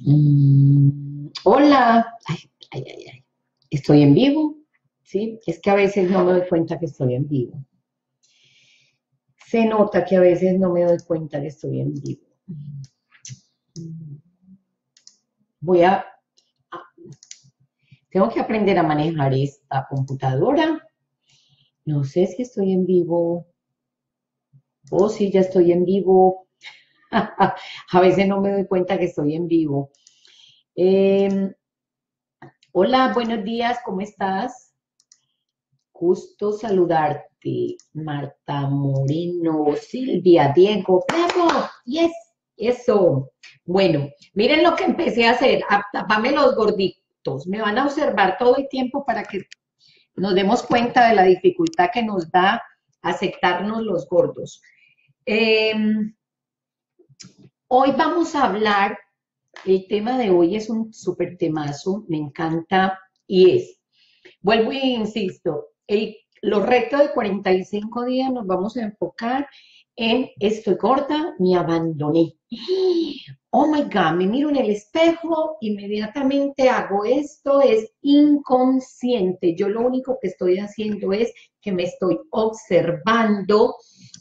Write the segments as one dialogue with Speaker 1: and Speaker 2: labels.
Speaker 1: Mm, hola. ¿Estoy en vivo? Sí, es que a veces no me doy cuenta que estoy en vivo. Se nota que a veces no me doy cuenta que estoy en vivo. Voy a... Tengo que aprender a manejar esta computadora. No sé si estoy en vivo o si ya estoy en vivo. a veces no me doy cuenta que estoy en vivo. Em, hola, buenos días, ¿cómo estás? Gusto saludarte, Marta Moreno, Silvia, Diego, bravo, yes, eso. Bueno, miren lo que empecé a hacer, tapame los gorditos, me van a observar todo el tiempo para que nos demos cuenta de la dificultad que nos da aceptarnos los gordos. Eh, Hoy vamos a hablar, el tema de hoy es un súper temazo, me encanta, y es, vuelvo y insisto, el, los retos de 45 días nos vamos a enfocar en estoy gorda, me abandoné. Oh my God, me miro en el espejo, inmediatamente hago esto, es inconsciente. Yo lo único que estoy haciendo es que me estoy observando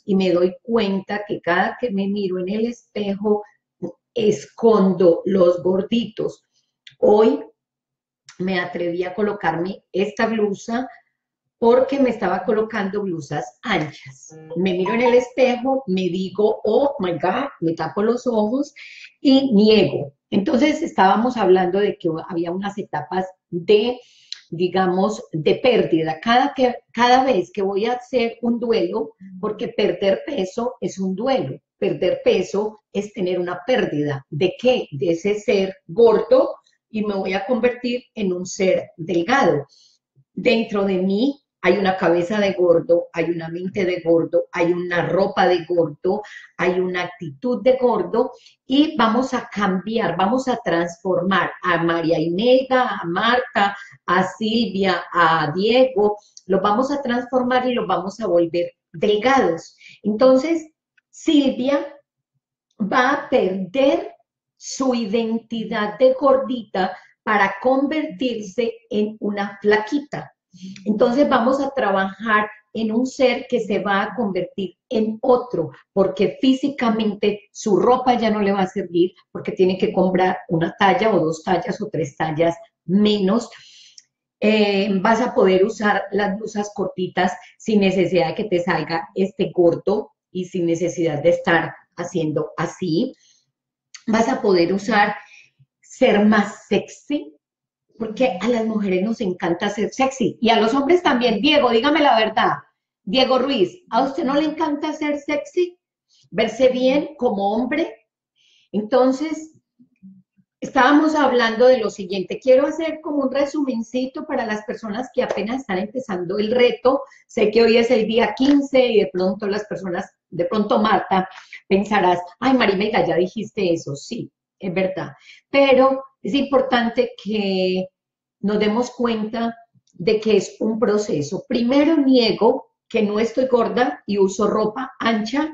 Speaker 1: y me doy cuenta que cada que me miro en el espejo, escondo los gorditos. Hoy me atreví a colocarme esta blusa porque me estaba colocando blusas anchas. Me miro en el espejo, me digo, oh my God, me tapo los ojos y niego. Entonces estábamos hablando de que había unas etapas de digamos, de pérdida. Cada, que, cada vez que voy a hacer un duelo, porque perder peso es un duelo, perder peso es tener una pérdida. ¿De qué? De ese ser gordo y me voy a convertir en un ser delgado. Dentro de mí hay una cabeza de gordo, hay una mente de gordo, hay una ropa de gordo, hay una actitud de gordo y vamos a cambiar, vamos a transformar a María Inega, a Marta, a Silvia, a Diego, los vamos a transformar y los vamos a volver delgados. Entonces, Silvia va a perder su identidad de gordita para convertirse en una flaquita. Entonces vamos a trabajar en un ser que se va a convertir en otro, porque físicamente su ropa ya no le va a servir, porque tiene que comprar una talla o dos tallas o tres tallas menos. Eh, vas a poder usar las blusas cortitas sin necesidad de que te salga este corto y sin necesidad de estar haciendo así. Vas a poder usar ser más sexy, porque a las mujeres nos encanta ser sexy y a los hombres también. Diego, dígame la verdad. Diego Ruiz, ¿a usted no le encanta ser sexy? ¿Verse bien como hombre? Entonces, estábamos hablando de lo siguiente. Quiero hacer como un resumencito para las personas que apenas están empezando el reto. Sé que hoy es el día 15 y de pronto las personas, de pronto Marta, pensarás, ay Marimega, ya dijiste eso. Sí, es verdad. Pero es importante que nos demos cuenta de que es un proceso. Primero niego que no estoy gorda y uso ropa ancha,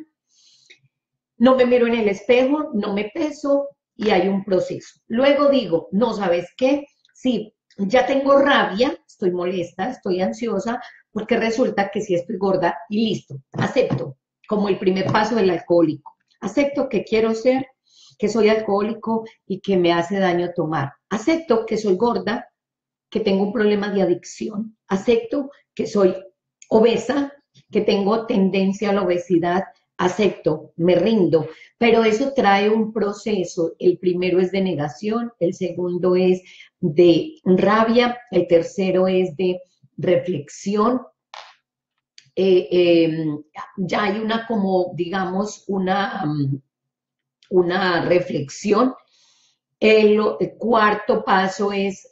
Speaker 1: no me miro en el espejo, no me peso y hay un proceso. Luego digo, no sabes qué, sí, ya tengo rabia, estoy molesta, estoy ansiosa, porque resulta que sí estoy gorda y listo, acepto, como el primer paso del alcohólico. Acepto que quiero ser que soy alcohólico y que me hace daño tomar. Acepto que soy gorda, que tengo un problema de adicción. Acepto que soy obesa, que tengo tendencia a la obesidad. Acepto, me rindo, pero eso trae un proceso. El primero es de negación, el segundo es de rabia, el tercero es de reflexión, eh, em, ya hay una como, digamos, una, mm, una reflexión. El, cuarto paso es,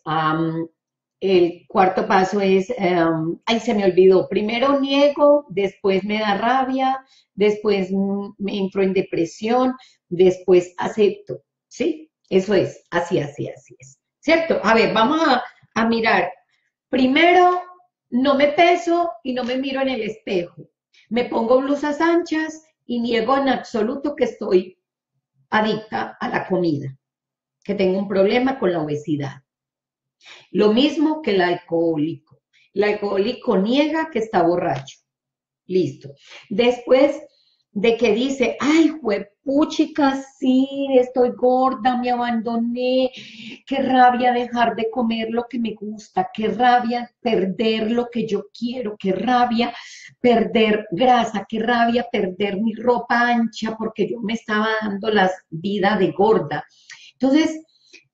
Speaker 1: el cuarto paso es, ay, se me olvidó, primero niego, después me da rabia, después me entro en depresión, después acepto, ¿sí? Eso es, así, así, así es. ¿Cierto? A ver, vamos a, a mirar. Primero, no me peso y no me miro en el espejo. Me pongo blusas anchas y niego en absoluto que estoy adicta a la comida. que tengo un problema con la obesidad. Lo mismo que el alcohólico. El alcohólico niega que está borracho. Listo. Después de que dice, ay, puchica, sí, estoy gorda, me abandoné, qué rabia dejar de comer lo que me gusta, qué rabia perder lo que yo quiero, qué rabia perder grasa, qué rabia perder mi ropa ancha porque yo me estaba dando la vida de gorda. Entonces,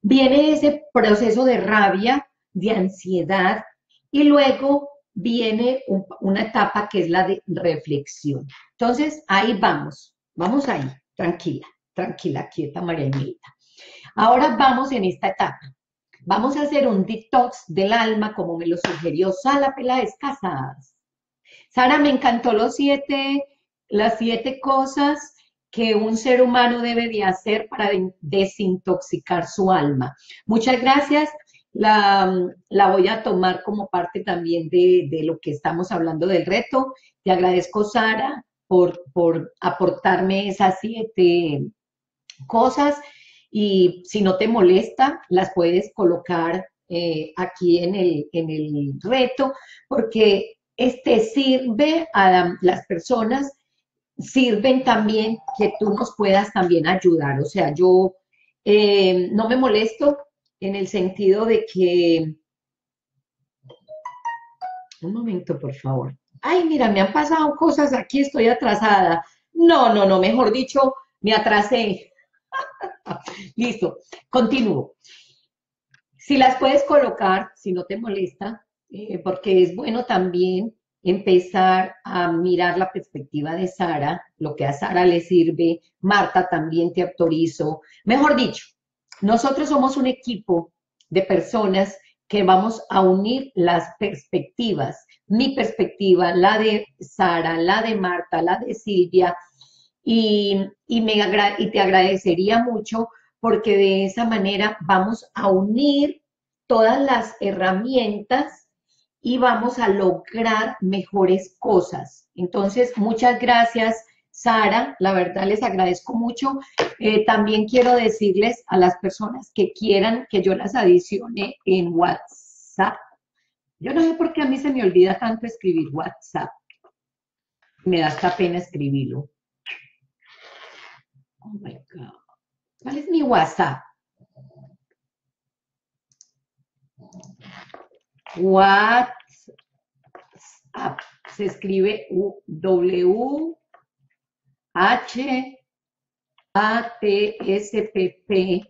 Speaker 1: viene ese proceso de rabia, de ansiedad, y luego viene una etapa que es la de reflexión. Entonces, ahí vamos, vamos ahí, tranquila, tranquila, quieta, María Emilita. Ahora vamos en esta etapa. Vamos a hacer un detox del alma, como me lo sugirió Sala Peláez Casadas. Sara, me encantó los siete, las siete cosas que un ser humano debe de hacer para desintoxicar su alma. Muchas gracias la, la voy a tomar como parte también de, lo que estamos hablando del reto. Te agradezco, Sara, por, por aportarme esas siete cosas y si no te molesta, las puedes colocar eh, aquí en el, en el reto, porque este sirve a las personas, sirven también que tú nos puedas también ayudar. O sea, yo eh, no me molesto en el sentido de que... Un momento, por favor. Ay, mira, me han pasado cosas aquí, estoy atrasada. No, no, no, mejor dicho, me atrasé. Listo, continúo. Si las puedes colocar, si no te molesta, eh, porque es bueno también empezar a mirar la perspectiva de Sara, lo que a Sara le sirve, Marta también te autorizo. Mejor dicho, nosotros somos un equipo de personas que vamos a unir las perspectivas, mi perspectiva, la de Sara, la de Marta, la de Silvia, y, me y te agradecería mucho porque de esa manera vamos a unir todas las herramientas y vamos a lograr mejores cosas. Entonces, muchas gracias Sara, la verdad les agradezco mucho. Eh, también quiero decirles a las personas que quieran que yo las adicione en WhatsApp. Yo no sé por qué a mí se me olvida tanto escribir WhatsApp. Me da hasta pena escribirlo. Oh my God. ¿Cuál es mi WhatsApp? WhatsApp. Se escribe W H A T S P P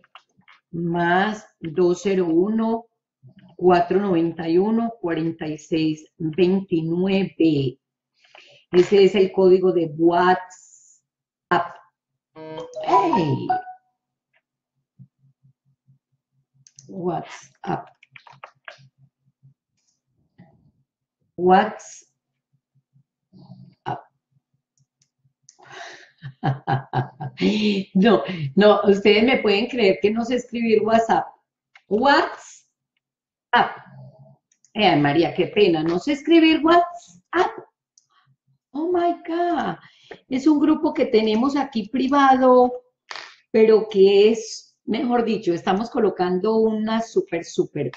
Speaker 1: más 201 491 4629. Ese es el código de WhatsApp. Hey. WhatsApp. WhatsApp. No, no, ustedes me pueden creer que no sé escribir WhatsApp. WhatsApp. Eh, María, qué pena, no sé escribir WhatsApp. Oh my God. Es un grupo que tenemos aquí privado, pero que es, mejor dicho, estamos colocando una súper, súper,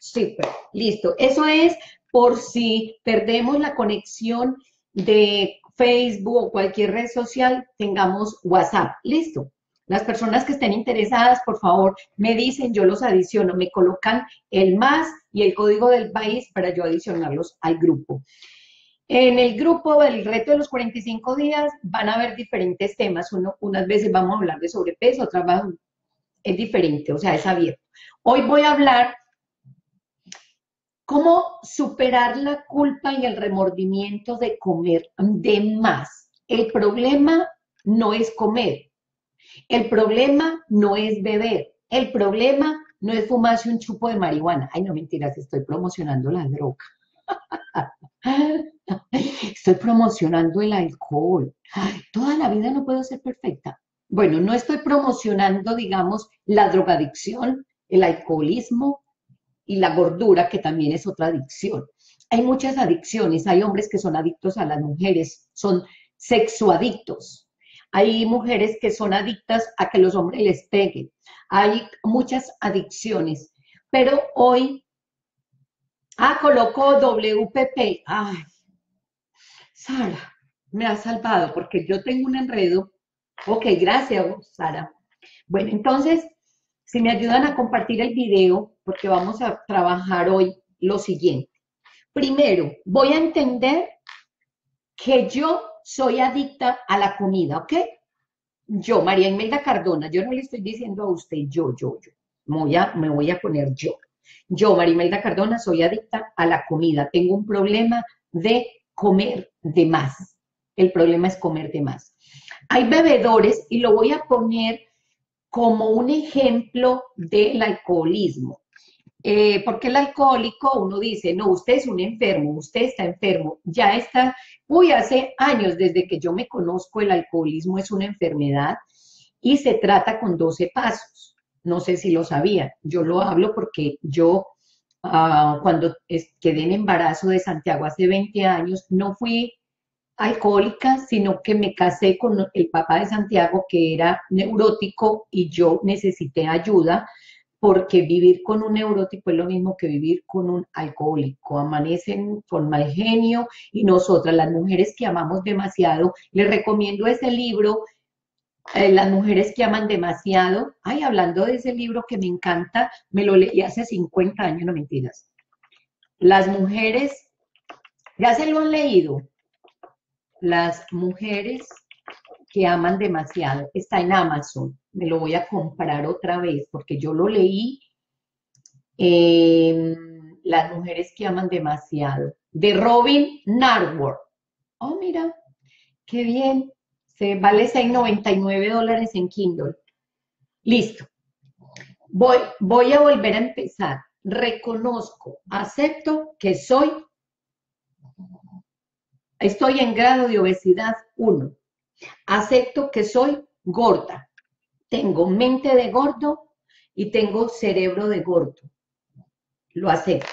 Speaker 1: súper. Listo. Eso es por si perdemos la conexión de Facebook o cualquier red social, tengamos WhatsApp. Listo. Las personas que estén interesadas, por favor, me dicen, yo los adiciono, me colocan el más y el código del país para yo adicionarlos al grupo. En el grupo del reto de los 45 días van a haber diferentes temas. Uno, unas veces vamos a hablar de sobrepeso, otras es diferente, o sea, es abierto. Hoy voy a hablar ¿Cómo superar la culpa y el remordimiento de comer de más? El problema no es comer. El problema no es beber. El problema no es fumarse un chupo de marihuana. Ay, no mentiras, estoy promocionando la droga. Estoy promocionando el alcohol. toda la vida no puedo ser perfecta. Bueno, no estoy promocionando, digamos, la drogadicción, el alcoholismo, y la gordura, que también es otra adicción. Hay muchas adicciones, hay hombres que son adictos a las mujeres, son sexoadictos. Hay mujeres que son adictas a que los hombres les peguen, hay muchas adicciones, pero hoy, ah, colocó WPP, ay, Sara, me ha salvado porque yo tengo un enredo. Ok, gracias, Sara. Bueno, entonces, si me ayudan a compartir el video, porque vamos a trabajar hoy lo siguiente. Primero, voy a entender que yo soy adicta a la comida, ¿ok? Yo, María Imelda Cardona, yo no le estoy diciendo a usted yo, yo, yo. Me voy a, me voy a poner yo. Yo, María Imelda Cardona, soy adicta a la comida. Tengo un problema de comer de más. El problema es comer de más. Hay bebedores, y lo voy a poner como un ejemplo del alcoholismo. Eh, porque el alcohólico, uno dice, no, usted es un enfermo, usted está enfermo, ya está, uy, hace años desde que yo me conozco, el alcoholismo es una enfermedad y se trata con 12 pasos. No sé si lo sabía, yo lo hablo porque yo ah, cuando quedé en embarazo de Santiago hace 20 años, no fui alcohólica, sino que me casé con el papá de Santiago que era neurótico y yo necesité ayuda porque vivir con un neurótico es lo mismo que vivir con un alcohólico. Amanecen con mal genio y nosotras, las mujeres que amamos demasiado, les recomiendo ese libro, eh, Las mujeres que aman demasiado. Ay, hablando de ese libro que me encanta, me lo leí hace 50 años, no mentiras. Las mujeres, ¿ya se lo han leído? Las mujeres que aman demasiado. Está en Amazon. Me lo voy a comprar otra vez porque yo lo leí. Em, las mujeres que aman demasiado. De Robin Narworth. Oh, mira, qué bien. Se vale 6.99 dólares en Kindle. Listo. Voy, voy a volver a empezar. Reconozco, acepto que soy, estoy en grado de obesidad 1. Acepto que soy gorda. Tengo mente de gordo y tengo cerebro de gordo. Lo acepto.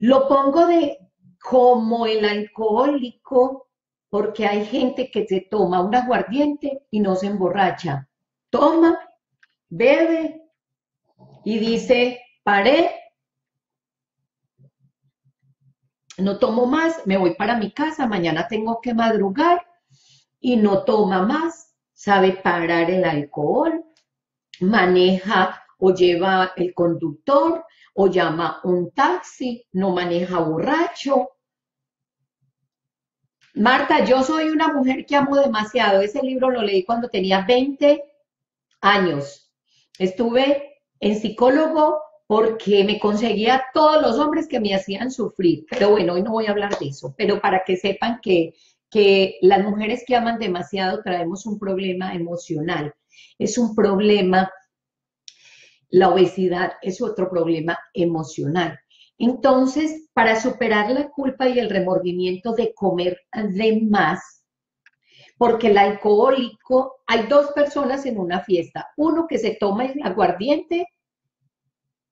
Speaker 1: Lo pongo de como el alcohólico, porque hay gente que se toma un aguardiente y no se emborracha. Toma, bebe y dice, paré, no tomo más, me voy para mi casa, mañana tengo que madrugar y no toma más, sabe parar el alcohol, maneja o lleva el conductor o llama un taxi, no maneja borracho. Marta, yo soy una mujer que amo demasiado. Ese libro lo leí cuando tenía 20 años. Estuve en psicólogo porque me conseguía todos los hombres que me hacían sufrir. Pero bueno, hoy no voy a hablar de eso, pero para que sepan que que las mujeres que aman demasiado traemos un problema emocional. Es un problema, la obesidad es otro problema emocional. Entonces, para superar la culpa y el remordimiento de comer de más, porque el alcohólico, hay dos personas en una fiesta, uno que se toma el aguardiente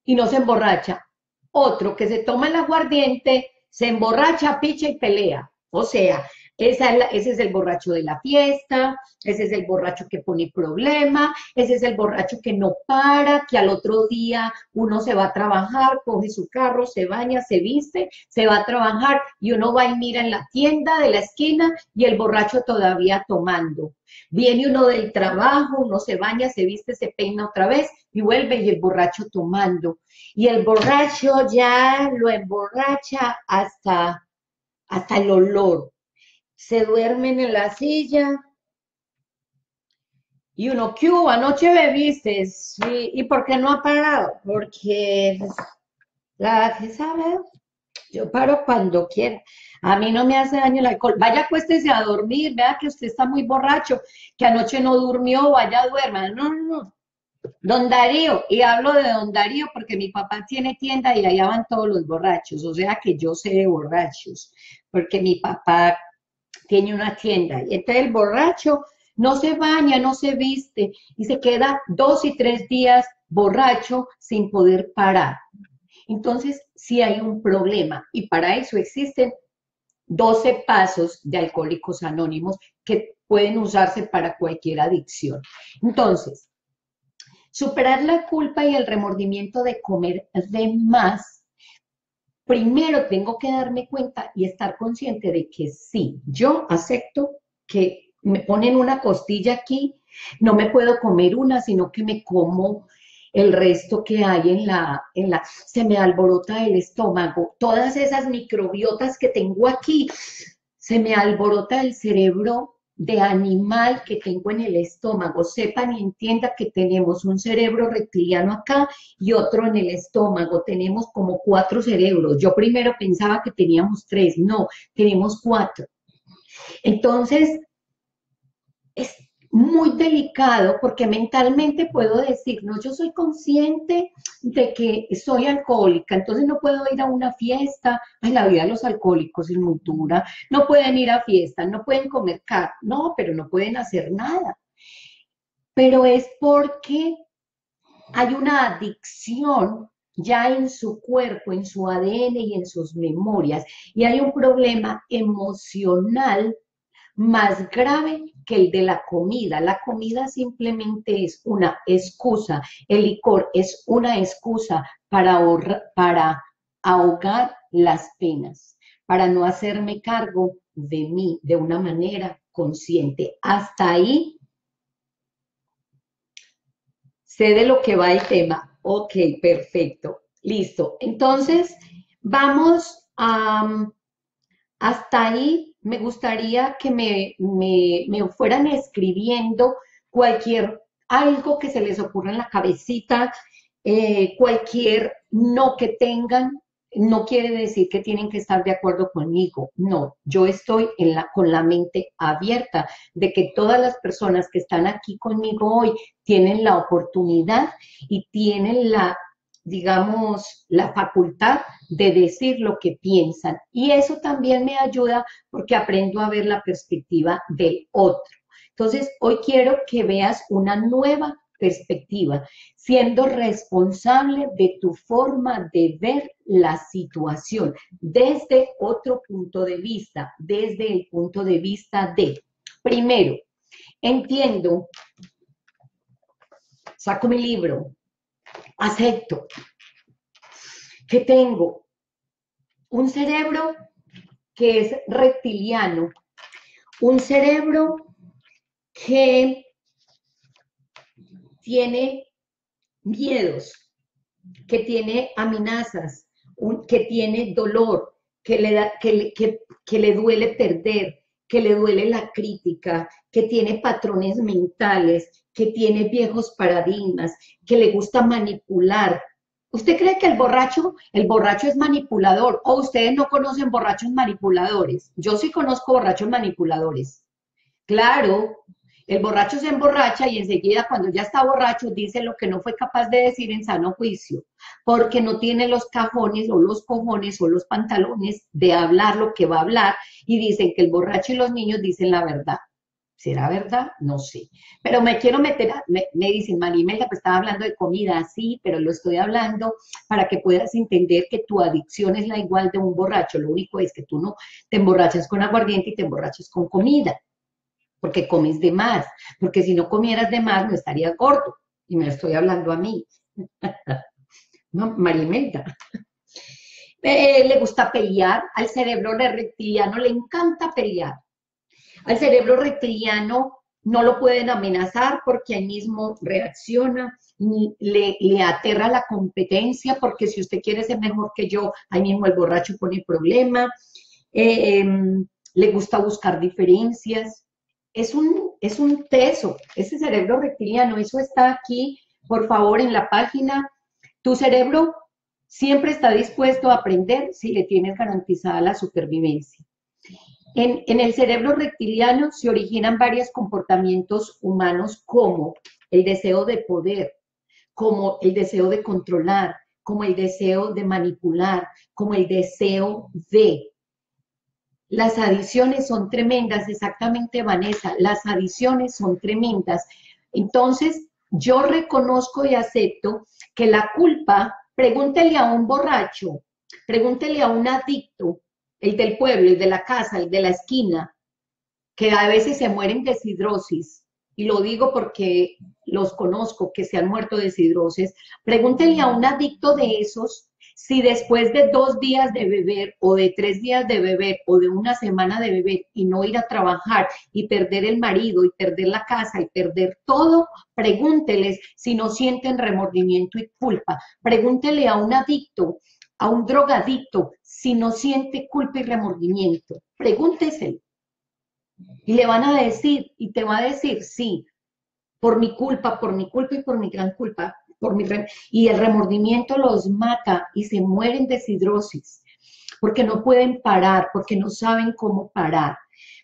Speaker 1: y no se emborracha, otro que se toma el aguardiente, se emborracha, picha y pelea. O sea, ese es el borracho de la fiesta, ese es el borracho que pone problema, ese es el borracho que no para, que al otro día uno se va a trabajar, coge su carro, se baña, se viste, se va a trabajar y uno va y mira en la tienda de la esquina y el borracho todavía tomando. Viene uno del trabajo, uno se baña, se viste, se peina otra vez y vuelve y el borracho tomando. Y el borracho ya lo emborracha hasta, hasta el olor se duermen en la silla. Y uno, ¿qué? Anoche bebiste. ¿Y por qué no ha parado? Porque la que sabe, yo paro cuando quiera. A mí no me hace daño el alcohol. Vaya, acuéstese a dormir. Vea que usted está muy borracho, que anoche no durmió, vaya, duerma. No, no, no. Don Darío, y hablo de Don Darío porque mi papá tiene tienda y allá van todos los borrachos, o sea que yo sé de borrachos, porque mi papá tiene una tienda. Y entonces el borracho no se baña, no se viste y se queda dos y tres días borracho sin poder parar. Entonces, sí hay un problema y para eso existen 12 pasos de alcohólicos anónimos que pueden usarse para cualquier adicción. Entonces, superar la culpa y el remordimiento de comer de más, primero tengo que darme cuenta y estar consciente de que sí, yo acepto que me ponen una costilla aquí, no me puedo comer una, sino que me como el resto que hay en la, en la, se me alborota el estómago, todas esas microbiotas que tengo aquí, se me alborota el cerebro de animal que tengo en el estómago. Sepan y entiendan que tenemos un cerebro reptiliano acá y otro en el estómago. Tenemos como cuatro cerebros. Yo primero pensaba que teníamos tres, no, tenemos cuatro. Entonces, es muy delicado porque mentalmente puedo decir, no, yo soy consciente de que soy alcohólica, entonces no puedo ir a una fiesta, en la vida de los alcohólicos es muy dura, no pueden ir a fiestas, no pueden comer carne, no, pero no pueden hacer nada. Pero es porque hay una adicción ya en su cuerpo, en su ADN y en sus memorias, y hay un problema emocional más grave que el de la comida. La comida simplemente es una excusa. El licor es una excusa para, para ahogar las penas, para no hacerme cargo de mí de una manera consciente. Hasta ahí sé de lo que va el tema. Ok, perfecto. Listo. Entonces, vamos a... hasta ahí me gustaría que me, fueran escribiendo cualquier algo que se les ocurra en la cabecita, eh, cualquier no que tengan, no quiere decir que tienen que estar de acuerdo conmigo. No, yo estoy en la, con la mente abierta de que todas las personas que están aquí conmigo hoy tienen la oportunidad y tienen la digamos, la facultad de decir lo que piensan. Y eso también me ayuda porque aprendo a ver la perspectiva del otro. Entonces, hoy quiero que veas una nueva perspectiva, siendo responsable de tu forma de ver la situación desde otro punto de vista, desde el punto de vista de, primero, entiendo, saco mi libro, acepto que tengo un cerebro que es reptiliano, un cerebro que tiene miedos, que tiene amenazas, que tiene dolor, que le, da, que, que le duele perder, que le duele la crítica, que tiene patrones mentales, que tiene viejos paradigmas, que le gusta manipular. ¿Usted cree que el borracho, el borracho es manipulador o ustedes no conocen borrachos manipuladores? Yo sí conozco borrachos manipuladores. Claro, el borracho se emborracha y enseguida cuando ya está borracho dice lo que no fue capaz de decir en sano juicio, porque no tiene los cajones o los cojones o los pantalones de hablar lo que va a hablar y dicen que el borracho y los niños dicen la verdad. ¿Será verdad? No sé. Pero me quiero meter, me, dicen, Marimelda, pues estaba hablando de comida, sí, pero lo estoy hablando para que puedas entender que tu adicción es la igual de un borracho. Lo único es que tú no te emborrachas con aguardiente y te emborrachas con comida, porque comes de más. Porque si no comieras de más, no estarías gordo. Y me lo estoy hablando a mí. Marimelda. Eh, le gusta pelear, al cerebro reptiliano le encanta pelear al cerebro reptiliano no lo pueden amenazar porque ahí mismo reacciona, le, le, aterra la competencia porque si usted quiere ser mejor que yo, ahí mismo el borracho pone problema, eh, em, le gusta buscar diferencias. Es un, es un teso, ese cerebro reptiliano, eso está aquí, por favor, en la página. Tu cerebro siempre está dispuesto a aprender si le tienes garantizada la supervivencia. En, el cerebro reptiliano se originan varios comportamientos humanos como el deseo de poder, como el deseo de controlar, como el deseo de manipular, como el deseo de. Las adiciones son tremendas, exactamente Vanessa, las adiciones son tremendas. Entonces, yo reconozco y acepto que la culpa, pregúntele a un borracho, pregúntele a un adicto, el del pueblo, el de la casa, el de la esquina, que a veces se mueren de sidrosis, y lo digo porque los conozco que se han muerto de sidrosis, pregúntenle a un adicto de esos si después de dos días de beber o de tres días de beber o de una semana de beber y no ir a trabajar y perder el marido y perder la casa y perder todo, pregúnteles si no sienten remordimiento y culpa. Pregúntele a un adicto, a un drogadicto, si no siente culpa y remordimiento. Pregúnteselo. Y le van a decir, y te va a decir, sí, por mi culpa, por mi culpa y por mi gran culpa, y el remordimiento los mata y se mueren de sidrosis, porque no pueden parar, porque no saben cómo parar.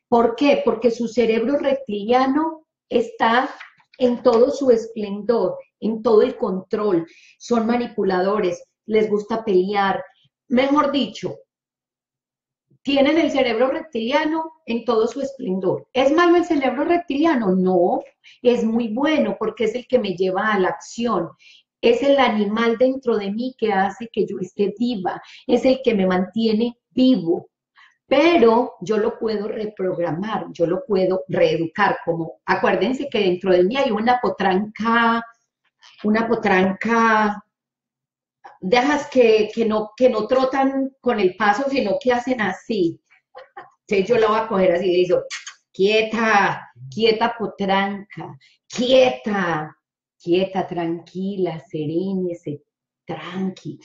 Speaker 1: ¿Por qué? Porque su cerebro reptiliano está en todo su esplendor, en todo el control. Son manipuladores, les gusta pelear. Mejor dicho, tienen el cerebro reptiliano en todo su esplendor. ¿Es malo el cerebro reptiliano? No, es muy bueno porque es el que me lleva a la acción. Es el animal dentro de mí que hace que yo esté viva, es el que me mantiene vivo. Pero yo lo puedo reprogramar, yo lo puedo reeducar, como acuérdense que dentro de mí hay una potranca, una potranca dejas que, no, que no trotan con el paso, sino que hacen así. Entonces yo la voy a coger así y le digo, quieta, quieta potranca, quieta, quieta, tranquila, serénese, tranqui.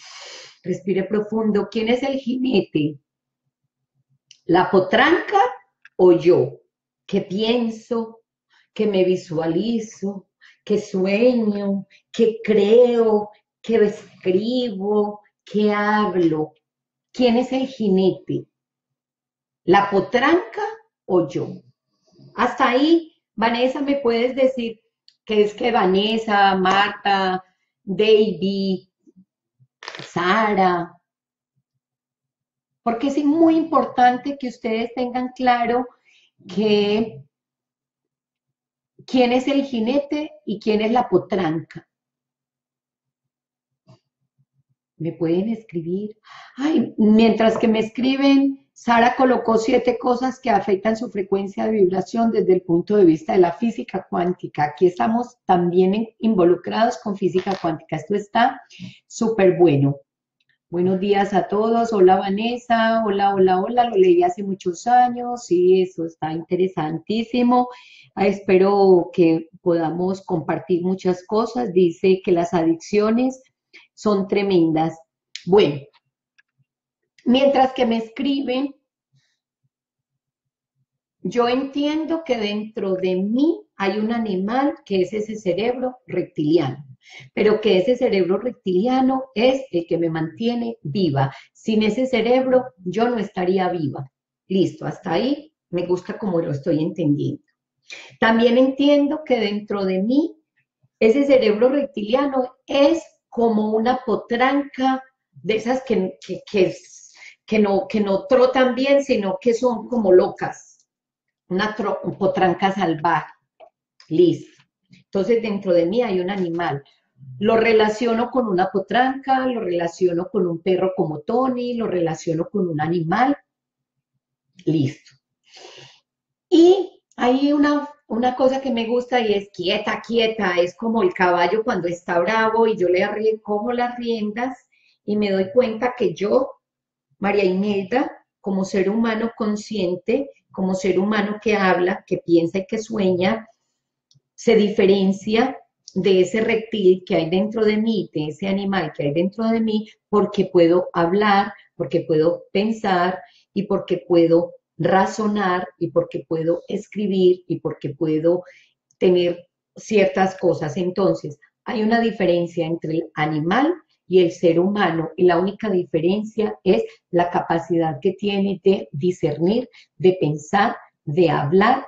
Speaker 1: Respire profundo. ¿Quién es el jinete? ¿La potranca o yo? ¿Qué pienso? ¿Qué me visualizo? ¿Qué sueño? ¿Qué creo? ¿Qué escribo? ¿Qué hablo? ¿Quién es el jinete? ¿La potranca o yo? Hasta ahí, Vanessa, ¿me puedes decir qué es que Vanessa, Marta, David, Sara? Porque es muy importante que ustedes tengan claro que quién es el jinete y quién es la potranca. Me pueden escribir. Ay, mientras que me escriben, Sara colocó siete cosas que afectan su frecuencia de vibración desde el punto de vista de la física cuántica. Aquí estamos también involucrados con física cuántica. Esto está súper bueno. Buenos días a todos. Hola Vanessa. Hola, hola, hola. Lo leí hace muchos años. Sí, eso está interesantísimo. Ah, espero que podamos compartir muchas cosas. Dice que las adicciones son tremendas. Bueno, mientras que me escriben, yo entiendo que dentro de mí hay un animal que es ese cerebro reptiliano, pero que ese cerebro reptiliano es el que me mantiene viva. Sin ese cerebro yo no estaría viva. Listo, hasta ahí me gusta como lo estoy entendiendo. También entiendo que dentro de mí ese cerebro reptiliano es como una potranca de esas que, que, no, que no trotan bien, sino que son como locas. Una potranca salvaje. Listo. Entonces dentro de mí hay un animal. Lo relaciono con una potranca, lo relaciono con un perro como Tony, lo relaciono con un animal. Listo. Y hay una una cosa que me gusta y es quieta, quieta, es como el caballo cuando está bravo y yo le cojo las riendas y me doy cuenta que yo, María Imelda, como ser humano consciente, como ser humano que habla, que piensa y que sueña, se diferencia de ese reptil que hay dentro de mí, de ese animal que hay dentro de mí, porque puedo hablar, porque puedo pensar y porque puedo razonar y porque puedo escribir y porque puedo tener ciertas cosas. Entonces, hay una diferencia entre el animal y el ser humano y la única diferencia es la capacidad que tiene de discernir, de pensar, de hablar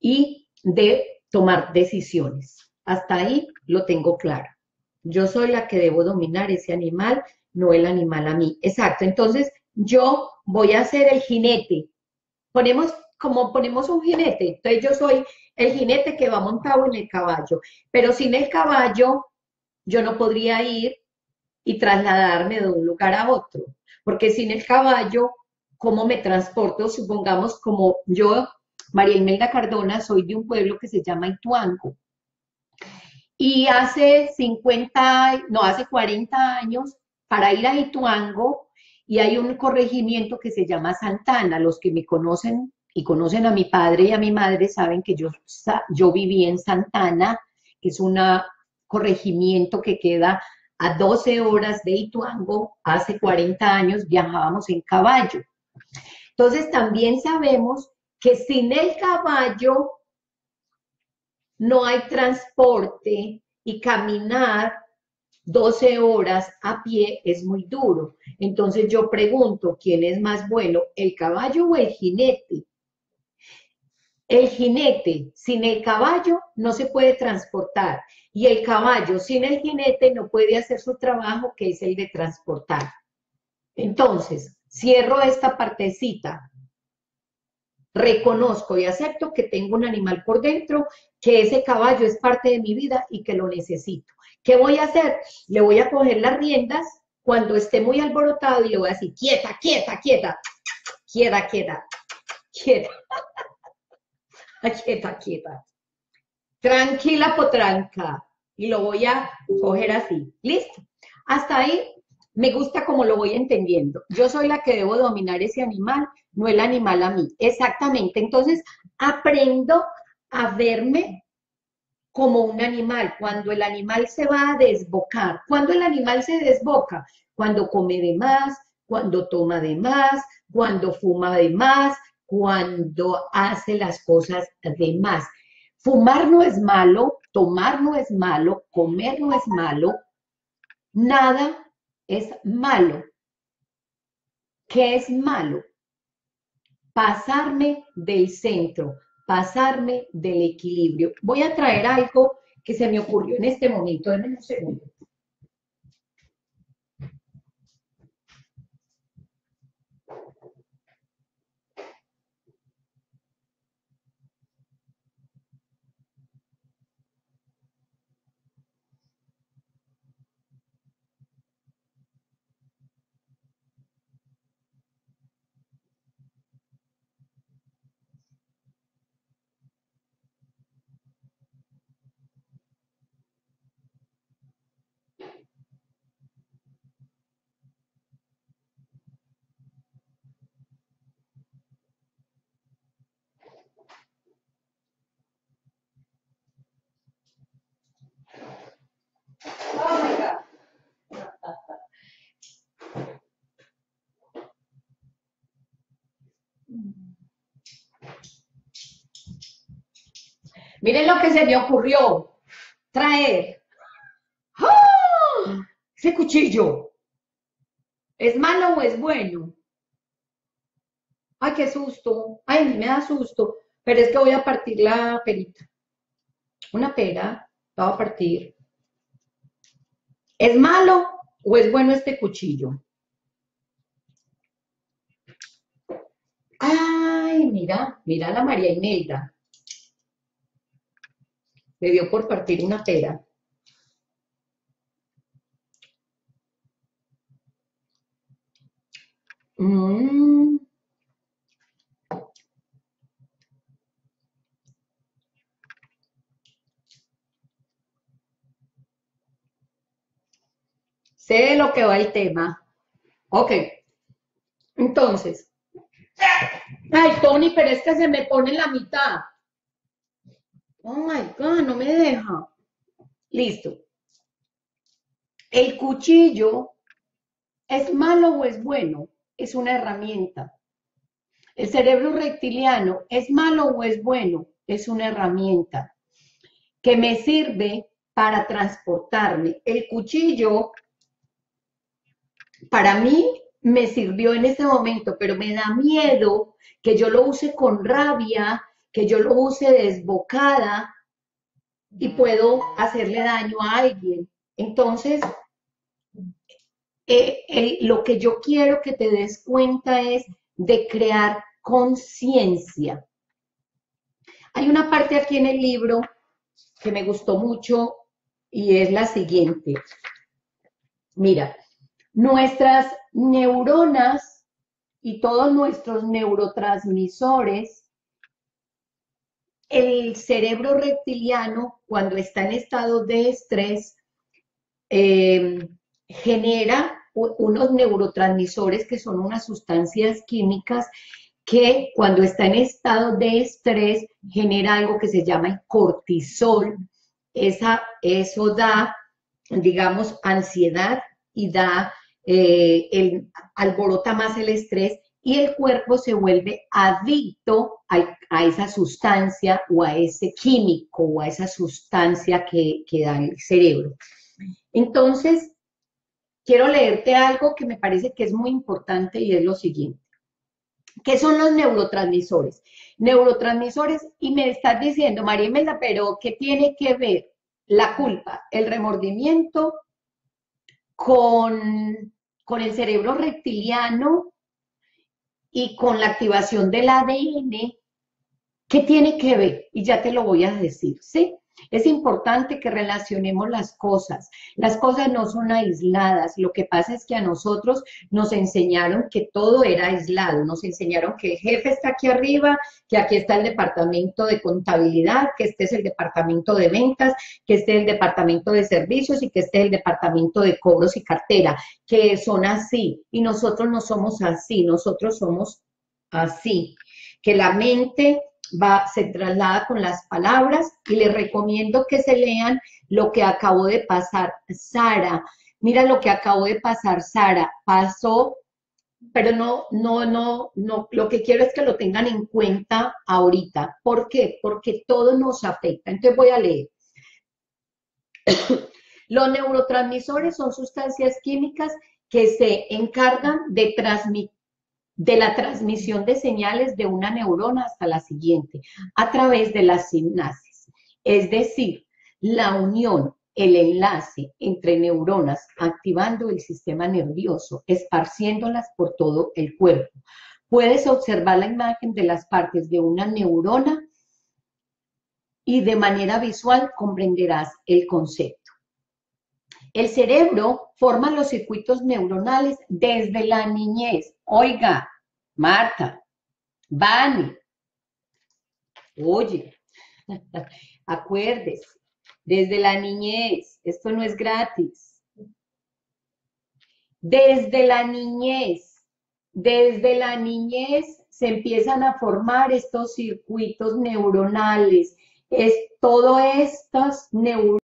Speaker 1: y de tomar decisiones. Hasta ahí lo tengo claro. Yo soy la que debo dominar ese animal, no el animal a mí. Exacto. Entonces, yo voy a ser el jinete. Ponemos, como ponemos un jinete, entonces yo soy el jinete que va montado en el caballo, pero sin el caballo yo no podría ir y trasladarme de un lugar a otro, porque sin el caballo, ¿cómo me transporto? Supongamos como yo María Imelda Cardona, soy de un pueblo que se llama Ituango. Y hace 50, no, hace 40 años, para ir a Ituango, y hay un corregimiento que se llama Santana. Los que me conocen y conocen a mi padre y a mi madre saben que yo, yo viví en Santana, que es un corregimiento que queda a 12 horas de Ituango. Hace 40 años viajábamos en caballo. Entonces también sabemos que sin el caballo no hay transporte y caminar 12 horas a pie es muy duro. Entonces yo pregunto, ¿quién es más bueno, el caballo o el jinete? El jinete sin el caballo no se puede transportar y el caballo sin el jinete no puede hacer su trabajo que es el de transportar. Entonces, cierro esta partecita. Reconozco y acepto que tengo un animal por dentro, que ese caballo es parte de mi vida y que lo necesito. ¿Qué voy a hacer? Le voy a coger las riendas cuando esté muy alborotado y le voy a decir, quieta, quieta, quieta, quieta, quieta, quieta, quieta, quieta. Tranquila, potranca. Y lo voy a coger así. ¿Listo? Hasta ahí me gusta como lo voy entendiendo. Yo soy la que debo dominar ese animal, no el animal a mí. Exactamente. Entonces, aprendo a verme como un animal, cuando el animal se va a desbocar, cuando el animal se desboca, cuando come de más, cuando toma de más, cuando fuma de más, cuando hace las cosas de más. Fumar no es malo, tomar no es malo, comer no es malo, nada es malo. ¿Qué es malo? Pasarme del centro, pasarme del equilibrio. Voy a traer algo que se me ocurrió en este momento. en un segundo. Miren lo que se me ocurrió. Traer. ¡Ah! Ese cuchillo. ¿Es malo o es bueno? Ay, qué susto. Ay, me da susto. Pero es que voy a partir la perita. Una pera. La voy a partir. ¿Es malo o es bueno este cuchillo? Ay, mira, mira la María Imelda. Le dio por partir una pera. Mm. Sé de lo que va el tema. Ok. Entonces. Ay, Tony, pero es que se me pone la mitad. Oh my God, no me deja. Listo. El cuchillo es malo o es bueno, es una herramienta. El cerebro reptiliano es malo o es bueno, es una herramienta que me sirve para transportarme. El cuchillo, para mí, me sirvió en ese momento, pero me da miedo que yo lo use con rabia que yo lo use desbocada y puedo hacerle daño a alguien. Entonces, eh, lo que yo quiero que te des cuenta es de crear conciencia. Hay una parte aquí en el libro que me gustó mucho y es la siguiente. Mira, nuestras neuronas y todos nuestros neurotransmisores el cerebro reptiliano, cuando está en estado de estrés, eh, genera unos neurotransmisores que son unas sustancias químicas que cuando está en estado de estrés genera algo que se llama el cortisol. Esa, eso da, digamos, ansiedad y da, eh, alborota más el estrés y el cuerpo se vuelve adicto a, esa sustancia o a ese químico o a esa sustancia que, da el cerebro. Entonces, quiero leerte algo que me parece que es muy importante y es lo siguiente. ¿Qué son los neurotransmisores? Neurotransmisores, y me estás diciendo, María Imelda, pero ¿qué tiene que ver la culpa, el remordimiento con, con el cerebro reptiliano y con la activación del ADN? ¿Qué tiene que ver? Y ya te lo voy a decir, ¿sí? Es importante que relacionemos las cosas. Las cosas no son aisladas. Lo que pasa es que a nosotros nos enseñaron que todo era aislado. Nos enseñaron que el jefe está aquí arriba, que aquí está el departamento de contabilidad, que este es el departamento de ventas, que este es el departamento de servicios y que este es el departamento de cobros y cartera, que son así. Y nosotros no somos así, nosotros somos así. Que la mente va, se traslada con las palabras y les recomiendo que se lean lo que acabó de pasar Sara. Mira lo que acabó de pasar Sara. Pasó, pero no, no, no, no, lo que quiero es que lo tengan en cuenta ahorita. ¿Por qué? Porque todo nos afecta. Entonces voy a leer. Los neurotransmisores son sustancias químicas que se encargan de transmitir de la transmisión de señales de una neurona hasta la siguiente a través de las sinapsis. Es decir, la unión, el enlace entre neuronas activando el sistema nervioso, esparciéndolas por todo el cuerpo. Puedes observar la imagen de las partes de una neurona y de manera visual comprenderás el concepto. El cerebro forma los circuitos neuronales desde la niñez. Oiga, Marta, Vani, oye, acuérdese, desde la niñez, esto no es gratis. Desde la niñez, desde la niñez se empiezan a formar estos circuitos neuronales, es, todo estos neuronas,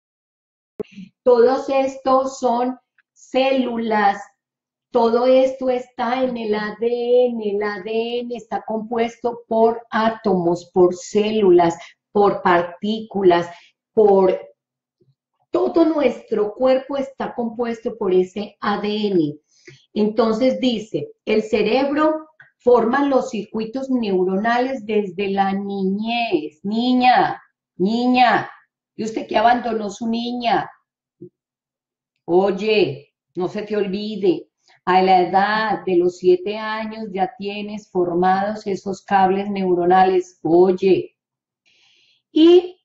Speaker 1: todos estos son células todo esto está en el ADN, el ADN está compuesto por átomos, por células, por partículas, por... Todo nuestro cuerpo está compuesto por ese ADN. Entonces dice, el cerebro forma los circuitos neuronales desde la niñez. Niña, niña, y usted que abandonó su niña. Oye, no se te olvide, a la edad de los siete años ya tienes formados esos cables neuronales. Oye, y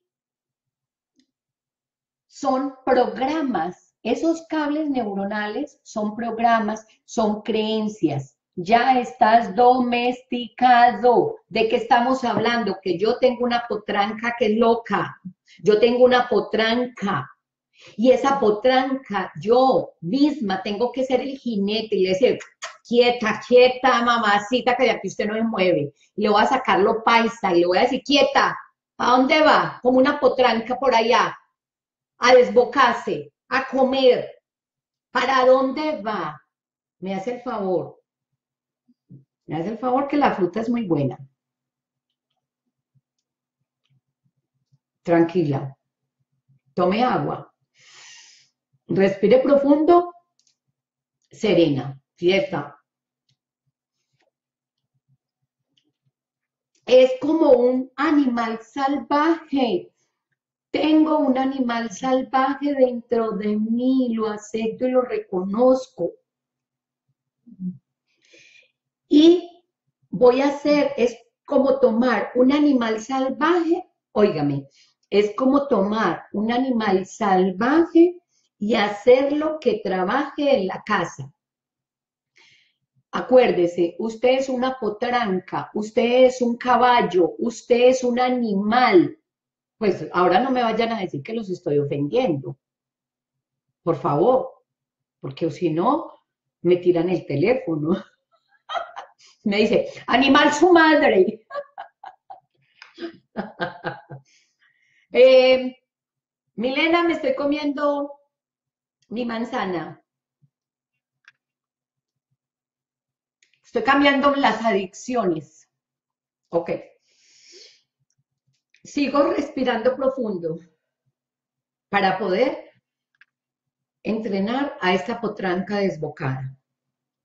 Speaker 1: son programas. Esos cables neuronales son programas, son creencias. Ya estás domesticado. ¿De qué estamos hablando? Que yo tengo una potranca que es loca. Yo tengo una potranca y esa potranca, yo misma tengo que ser el jinete y decir, quieta, quieta, mamacita, que de aquí usted no me mueve. Y le voy a sacar lo paisa y le voy a decir, quieta, ¿a dónde va? Como una potranca por allá, a desbocarse, a comer. ¿Para dónde va? Me hace el favor. Me hace el favor que la fruta es muy buena. Tranquila. Tome agua. Respire profundo, serena, fiesta. Es como un animal salvaje. Tengo un animal salvaje dentro de mí, lo acepto y lo reconozco. Y voy a hacer, es como tomar un animal salvaje, óigame, es como tomar un animal salvaje y hacerlo que trabaje en la casa. Acuérdese, usted es una potranca, usted es un caballo, usted es un animal. Pues ahora no me vayan a decir que los estoy ofendiendo. Por favor, porque si no, me tiran el teléfono. me dice, animal su madre. Eh, Milena, me estoy comiendo mi manzana. Estoy cambiando las adicciones. Ok. Sigo respirando profundo para poder entrenar a esta potranca desbocada.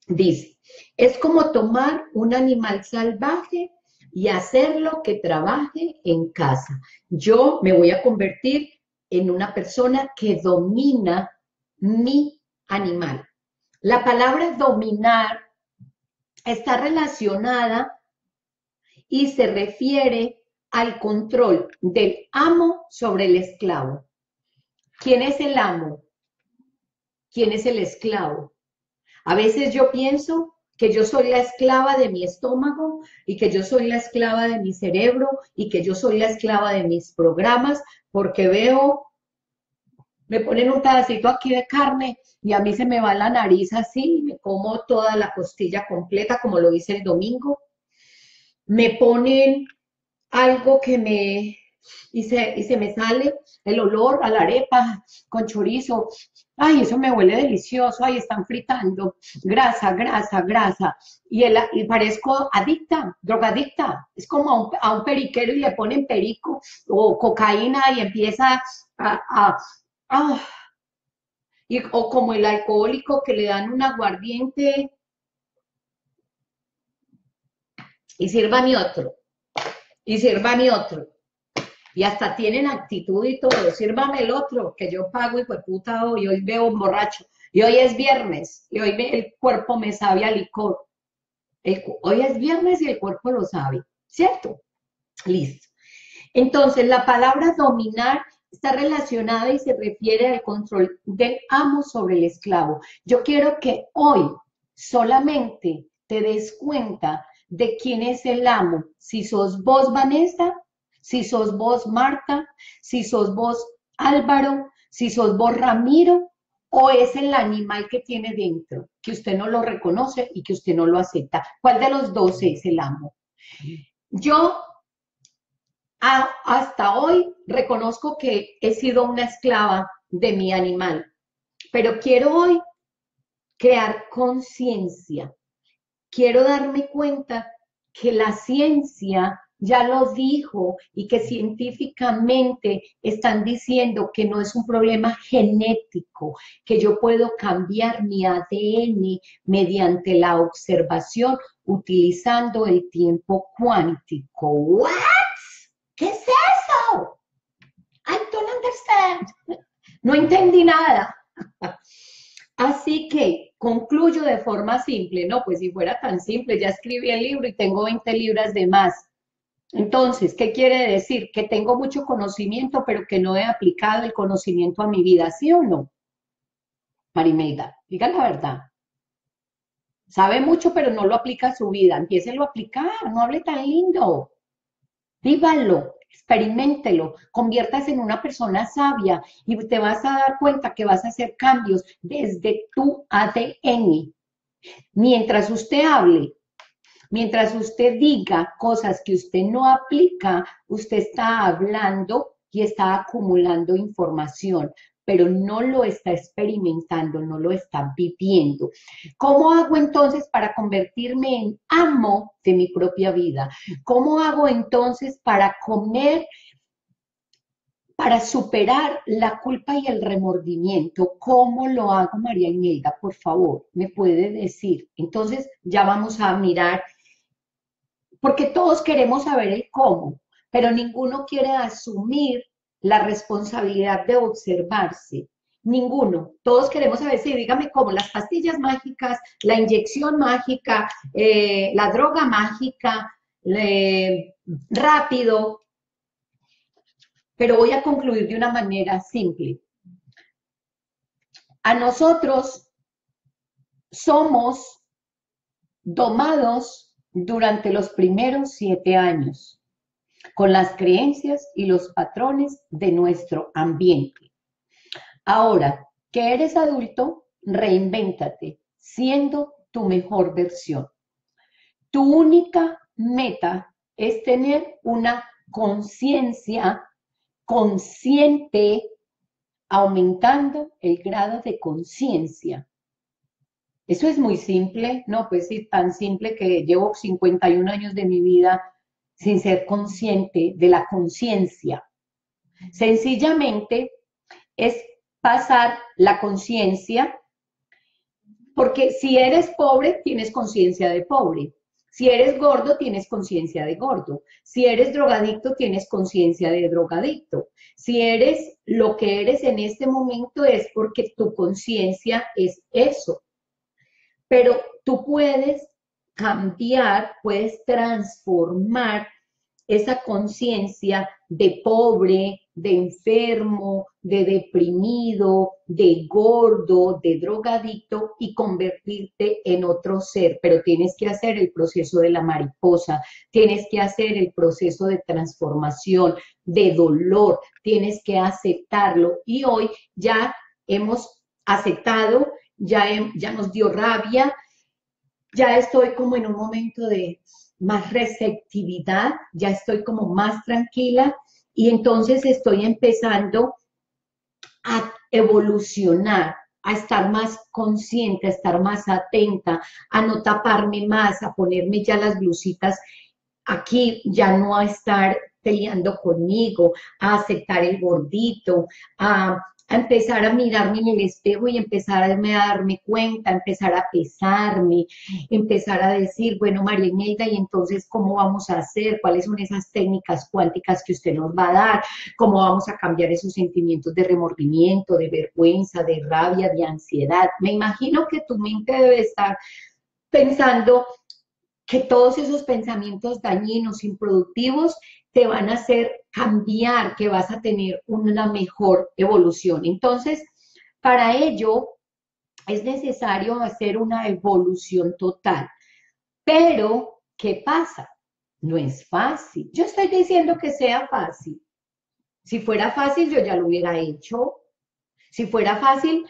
Speaker 1: Dice, es como tomar un animal salvaje y hacerlo que trabaje en casa. Yo me voy a convertir en una persona que domina mi animal. La palabra dominar está relacionada y se refiere al control del amo sobre el esclavo. ¿Quién es el amo? ¿Quién es el esclavo? A veces yo pienso que yo soy la esclava de mi estómago y que yo soy la esclava de mi cerebro y que yo soy la esclava de mis programas porque veo, me ponen un pedacito aquí de carne y a mí se me va la nariz así, me como toda la costilla completa como lo hice el domingo. Me ponen algo que me y se, y se me sale el olor a la arepa con chorizo. Ay, eso me huele delicioso. Ay, están fritando. Grasa, grasa, grasa. Y, el, y parezco adicta, drogadicta. Es como a un, a periquero y le ponen perico o cocaína y empieza a, a y, o como el alcohólico que le dan un aguardiente y sirva mi otro, y sirva mi otro y hasta tienen actitud y todo, sírvame el otro, que yo pago y pues puta hoy, hoy veo un borracho, y hoy es viernes, y hoy el cuerpo me sabe a licor. hoy es viernes y el cuerpo lo sabe, ¿cierto? Listo. Entonces, la palabra dominar está relacionada y se refiere al control del amo sobre el esclavo. Yo quiero que hoy solamente te des cuenta de quién es el amo. Si sos vos, Vanessa, si sos vos Marta, si sos vos Álvaro, si sos vos Ramiro, o es el animal que tiene dentro, que usted no lo reconoce y que usted no lo acepta. ¿Cuál de los dos es el amo? Yo hasta hoy reconozco que he sido una esclava de mi animal, pero quiero hoy crear conciencia. Quiero darme cuenta que la ciencia ya lo dijo y que científicamente están diciendo que no es un problema genético, que yo puedo cambiar mi ADN mediante la observación utilizando el tiempo cuántico. ¿What? ¿Qué es eso? I don't understand. No entendí nada. Así que concluyo de forma simple, no, pues si fuera tan simple, ya escribí el libro y tengo 20 libras de más. Entonces, ¿qué quiere decir? Que tengo mucho conocimiento, pero que no he aplicado el conocimiento a mi vida, ¿sí o no? Marimeida, diga la verdad. Sabe mucho, pero no lo aplica a su vida. Empiécelo a aplicar, no hable tan lindo. Vívalo, experimentelo, conviértase en una persona sabia y te vas a dar cuenta que vas a hacer cambios desde tu ADN. Mientras usted hable, Mientras usted diga cosas que usted no aplica, usted está hablando y está acumulando información, pero no lo está experimentando, no lo está viviendo. ¿Cómo hago entonces para convertirme en amo de mi propia vida? ¿Cómo hago entonces para comer para superar la culpa y el remordimiento, ¿cómo lo hago, María Imelda? Por favor, me puede decir. Entonces, ya vamos a mirar porque todos queremos saber el cómo, pero ninguno quiere asumir la responsabilidad de observarse. Ninguno. Todos queremos saber si, dígame cómo, las pastillas mágicas, la inyección mágica, eh, la droga mágica, rápido. Pero voy a concluir de una manera simple. A nosotros somos domados durante los primeros siete años con las creencias y los patrones de nuestro ambiente. Ahora que eres adulto, reinvéntate, siendo tu mejor versión. Tu única meta es tener una conciencia consciente, aumentando el grado de conciencia. Eso es muy simple, no, pues sí, tan simple que llevo 51 años de mi vida sin ser consciente de la conciencia. Sencillamente es pasar la conciencia, porque si eres pobre, tienes conciencia de pobre. Si eres gordo, tienes conciencia de gordo. Si eres drogadicto, tienes conciencia de drogadicto. Si eres lo que eres en este momento es porque tu conciencia es eso. Pero tú puedes cambiar, puedes transformar esa conciencia de pobre, de enfermo, de deprimido, de gordo, de drogadicto y convertirte en otro ser. Pero tienes que hacer el proceso de la mariposa, tienes que hacer el proceso de transformación, de dolor, tienes que aceptarlo. Y hoy ya hemos aceptado, ya, ya nos dio rabia, ya estoy como en un momento de más receptividad, ya estoy como más tranquila y entonces estoy empezando a evolucionar, a estar más consciente, a estar más atenta, a no taparme más, a ponerme ya las blusitas aquí, ya no a estar peleando conmigo, a aceptar el gordito, a a empezar a mirarme en el espejo y empezar a darme cuenta, empezar a pesarme, empezar a decir, bueno, María Imelda, ¿y entonces cómo vamos a hacer? ¿Cuáles son esas técnicas cuánticas que usted nos va a dar? ¿Cómo vamos a cambiar esos sentimientos de remordimiento, de vergüenza, de rabia, de ansiedad? Me imagino que tu mente debe estar pensando que todos esos pensamientos dañinos, improductivos, te van a hacer cambiar, que vas a tener una mejor evolución. Entonces, para ello es necesario hacer una evolución total. Pero, ¿qué pasa? No es fácil. Yo estoy diciendo que sea fácil. Si fuera fácil, yo ya lo hubiera hecho. Si fuera fácil,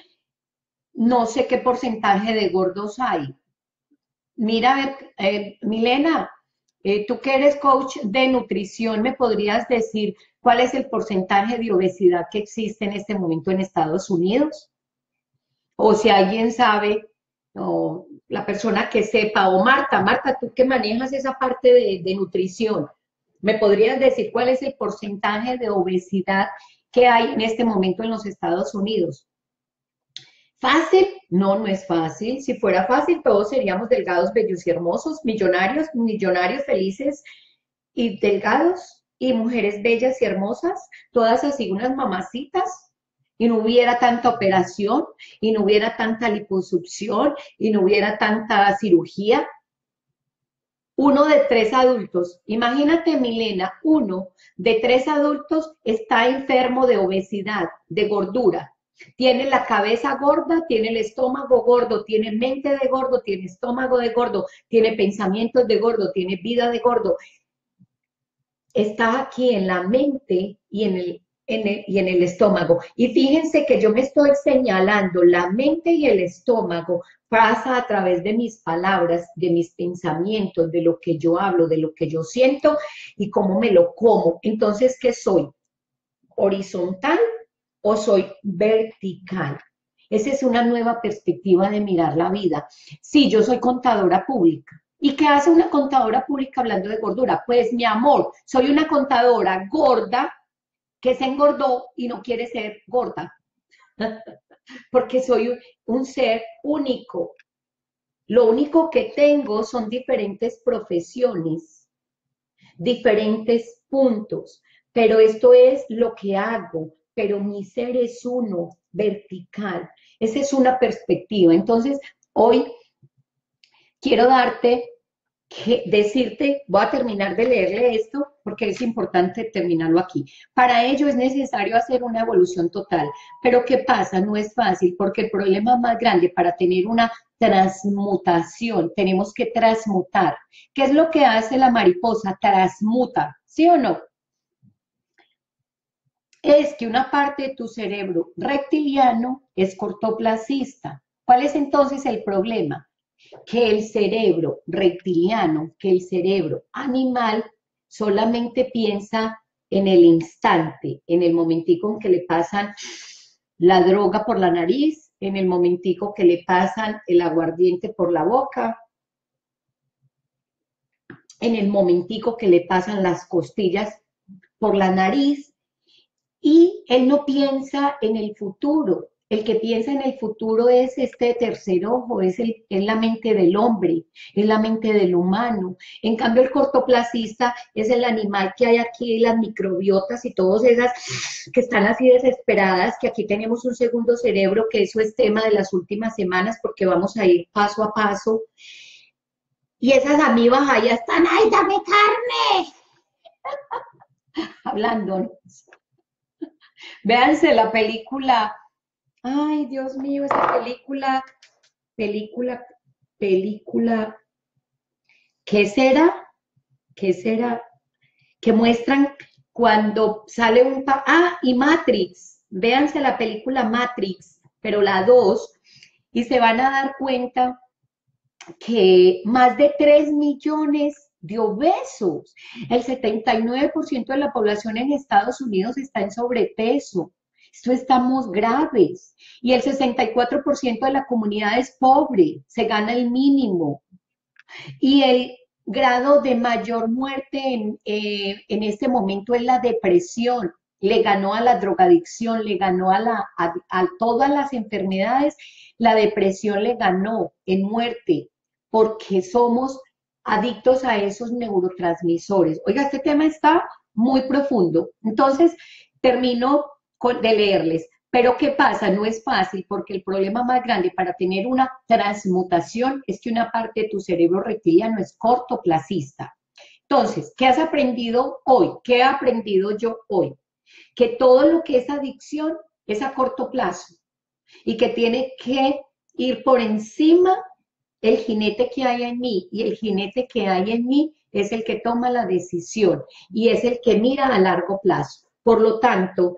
Speaker 1: no sé qué porcentaje de gordos hay. Mira, eh, Milena, eh, tú que eres coach de nutrición, ¿me podrías decir cuál es el porcentaje de obesidad que existe en este momento en Estados Unidos? O si alguien sabe, o la persona que sepa, o Marta, Marta, tú que manejas esa parte de, de nutrición, ¿me podrías decir cuál es el porcentaje de obesidad que hay en este momento en los Estados Unidos? ¿Fácil? No, no es fácil. Si fuera fácil, todos seríamos delgados, bellos y hermosos, millonarios, millonarios felices y delgados, y mujeres bellas y hermosas, todas así unas mamacitas, y no hubiera tanta operación, y no hubiera tanta liposucción, y no hubiera tanta cirugía. Uno de tres adultos, imagínate Milena, uno de tres adultos está enfermo de obesidad, de gordura, tiene la cabeza gorda, tiene el estómago gordo, tiene mente de gordo, tiene estómago de gordo, tiene pensamientos de gordo, tiene vida de gordo. Está aquí en la mente y en el, y en el estómago. Y fíjense que yo me estoy señalando, la mente y el estómago pasa a través de mis palabras, de mis pensamientos, de lo que yo hablo, de lo que yo siento y cómo me lo como. Entonces, ¿qué soy? Horizontal o soy vertical. Esa es una nueva perspectiva de mirar la vida. Sí, yo soy contadora pública. ¿Y qué hace una contadora pública hablando de gordura? Pues mi amor, soy una contadora gorda que se engordó y no quiere ser gorda. Porque soy un ser único. Lo único que tengo son diferentes profesiones, diferentes puntos, pero esto es lo que hago, pero mi ser es uno, vertical. Esa es una perspectiva. Entonces, hoy quiero darte, decirte, voy a terminar de leerle esto, porque es importante terminarlo aquí. Para ello es necesario hacer una evolución total. Pero ¿qué pasa? No es fácil, porque el problema más grande para tener una transmutación, tenemos que transmutar. ¿Qué es lo que hace la mariposa? Transmuta, ¿sí o no? Es que una parte de tu cerebro reptiliano es cortoplacista. ¿Cuál es entonces el problema? Que el cerebro reptiliano, que el cerebro animal solamente piensa en el instante, en el momentico en que le pasan la droga por la nariz, en el momentico que le pasan el aguardiente por la boca, en el momentico que le pasan las costillas por la nariz, y él no piensa en el futuro, el que piensa en el futuro es este tercer ojo, es, el, la mente del hombre, es la mente del humano. En cambio, el cortoplacista es el animal que hay aquí, las microbiotas y todas esas que están así desesperadas, que aquí tenemos un segundo cerebro, que eso es tema de las últimas semanas porque vamos a ir paso a paso. Y esas amibas allá están, ¡ay, dame carne! Hablándonos. Véanse la película Ay, Dios mío, esta película, película, película, ¿qué será? ¿Qué será? Que muestran cuando sale un... Ah, y Matrix, véanse la película Matrix, pero la 2, y se van a dar cuenta que más de 3 millones de obesos, el 79% de la población en Estados Unidos está en sobrepeso. Esto estamos graves. Y el 64% de la comunidad es pobre, se gana el mínimo. Y el grado de mayor muerte en, eh, este momento es la depresión. Le ganó a la drogadicción, le ganó a, la, a todas las enfermedades. La depresión le ganó en muerte porque somos adictos a esos neurotransmisores. Oiga, este tema está muy profundo. Entonces, termino de leerles. Pero ¿qué pasa? No es fácil porque el problema más grande para tener una transmutación es que una parte de tu cerebro reptiliano es cortoplacista. Entonces, ¿qué has aprendido hoy? ¿Qué he aprendido yo hoy? Que todo lo que es adicción es a corto plazo y que tiene que ir por encima el jinete que hay en mí y el jinete que hay en mí es el que toma la decisión y es el que mira a largo plazo. Por lo tanto,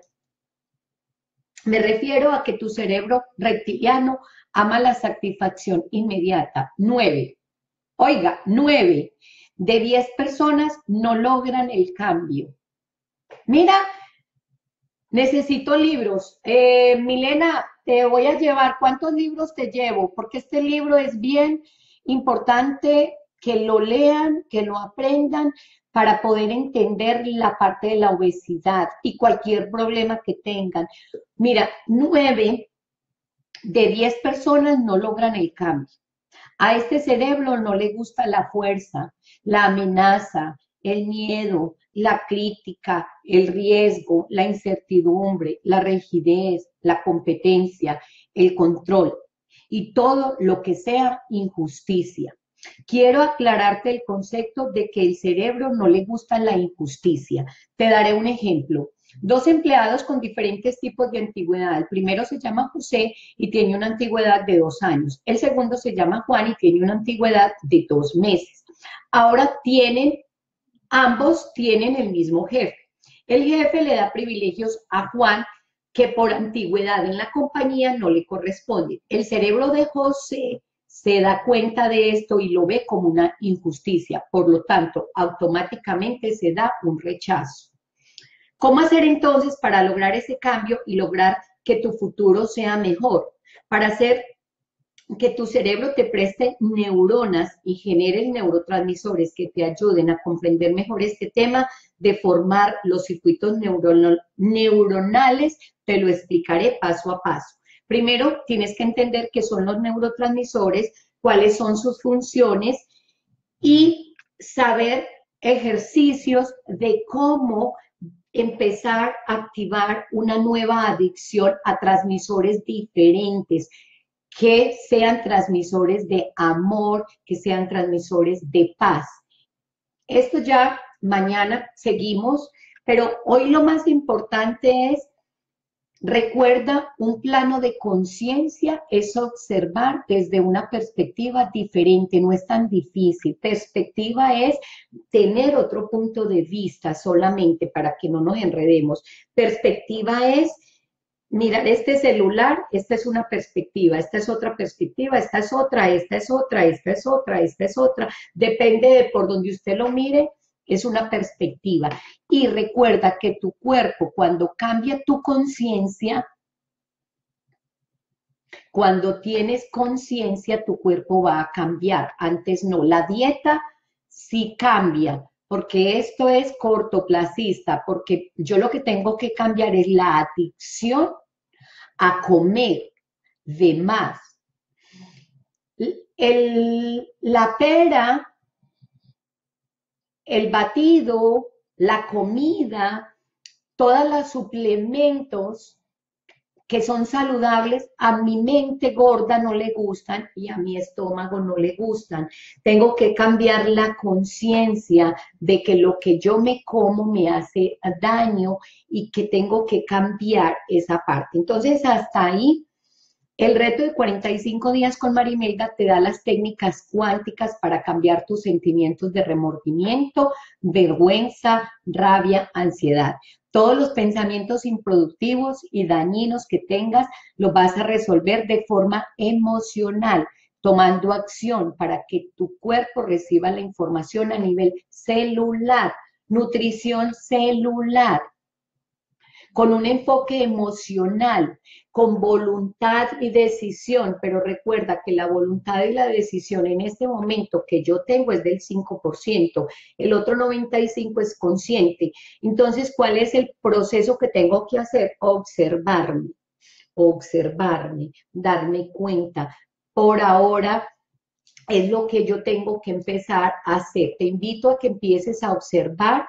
Speaker 1: me refiero a que tu cerebro reptiliano ama la satisfacción inmediata. Nueve. Oiga, nueve de diez personas no logran el cambio. Mira, necesito libros. Eh, Milena, te voy a llevar, ¿cuántos libros te llevo? Porque este libro es bien importante que lo lean, que lo aprendan, para poder entender la parte de la obesidad y cualquier problema que tengan. Mira, nueve de diez personas no logran el cambio. A este cerebro no le gusta la fuerza, la amenaza, el miedo, la crítica, el riesgo, la incertidumbre, la rigidez, la competencia, el control y todo lo que sea injusticia. Quiero aclararte el concepto de que el cerebro no le gusta la injusticia. Te daré un ejemplo. Dos empleados con diferentes tipos de antigüedad. El primero se llama José y tiene una antigüedad de dos años. El segundo se llama Juan y tiene una antigüedad de dos meses. Ahora tienen, ambos tienen el mismo jefe. El jefe le da privilegios a Juan que por antigüedad en la compañía no le corresponde. El cerebro de José se da cuenta de esto y lo ve como una injusticia. Por lo tanto, automáticamente se da un rechazo. ¿Cómo hacer entonces para lograr ese cambio y lograr que tu futuro sea mejor? Para hacer que tu cerebro te preste neuronas y genere neurotransmisores que te ayuden a comprender mejor este tema de formar los circuitos neuronales, te lo explicaré paso a paso. Primero, tienes que entender qué son los neurotransmisores, cuáles son sus funciones y saber ejercicios de cómo empezar a activar una nueva adicción a transmisores diferentes, que sean transmisores de amor, que sean transmisores de paz. Esto ya mañana seguimos, pero hoy lo más importante es Recuerda, un plano de conciencia es observar desde una perspectiva diferente, no es tan difícil. Perspectiva es tener otro punto de vista solamente para que no nos enredemos. Perspectiva es mirar este celular, esta es una perspectiva, esta es otra perspectiva, esta es otra, esta es otra, esta es otra, esta es otra. Depende de por donde usted lo mire, es una perspectiva. Y recuerda que tu cuerpo, cuando cambia tu conciencia, cuando tienes conciencia, tu cuerpo va a cambiar. Antes no. La dieta sí cambia, porque esto es cortoplacista, porque yo lo que tengo que cambiar es la adicción a comer de más. El, la pera el batido, la comida, todos los suplementos que son saludables, a mi mente gorda no le gustan y a mi estómago no le gustan. Tengo que cambiar la conciencia de que lo que yo me como me hace daño y que tengo que cambiar esa parte. Entonces, hasta ahí el reto de 45 días con Marimelda te da las técnicas cuánticas para cambiar tus sentimientos de remordimiento, vergüenza, rabia, ansiedad. Todos los pensamientos improductivos y dañinos que tengas los vas a resolver de forma emocional, tomando acción para que tu cuerpo reciba la información a nivel celular, nutrición celular con un enfoque emocional, con voluntad y decisión, pero recuerda que la voluntad y la decisión en este momento que yo tengo es del 5%, el otro 95% es consciente. Entonces, ¿cuál es el proceso que tengo que hacer? Observarme, observarme, darme cuenta. Por ahora es lo que yo tengo que empezar a hacer. Te invito a que empieces a observar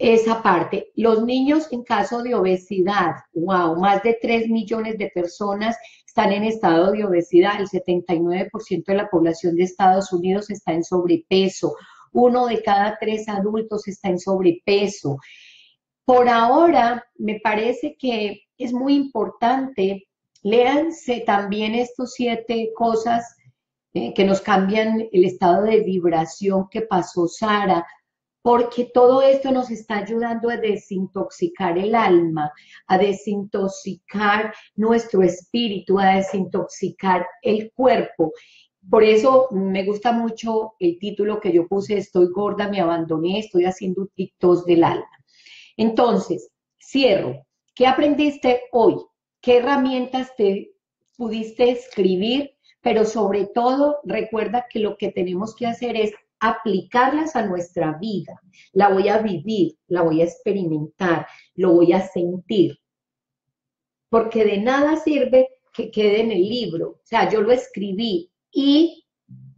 Speaker 1: esa parte. Los niños en caso de obesidad, wow, más de 3 millones de personas están en estado de obesidad, el 79% de la población de Estados Unidos está en sobrepeso, uno de cada tres adultos está en sobrepeso. Por ahora, me parece que es muy importante, léanse también estos siete cosas eh, que nos cambian el estado de vibración que pasó Sara, porque todo esto nos está ayudando a desintoxicar el alma, a desintoxicar nuestro espíritu, a desintoxicar el cuerpo. Por eso me gusta mucho el título que yo puse, Estoy gorda, me abandoné, estoy haciendo un del alma. Entonces, cierro. ¿Qué aprendiste hoy? ¿Qué herramientas te pudiste escribir? Pero sobre todo, recuerda que lo que tenemos que hacer es aplicarlas a nuestra vida. La voy a vivir, la voy a experimentar, lo voy a sentir. Porque de nada sirve que quede en el libro. O sea, yo lo escribí y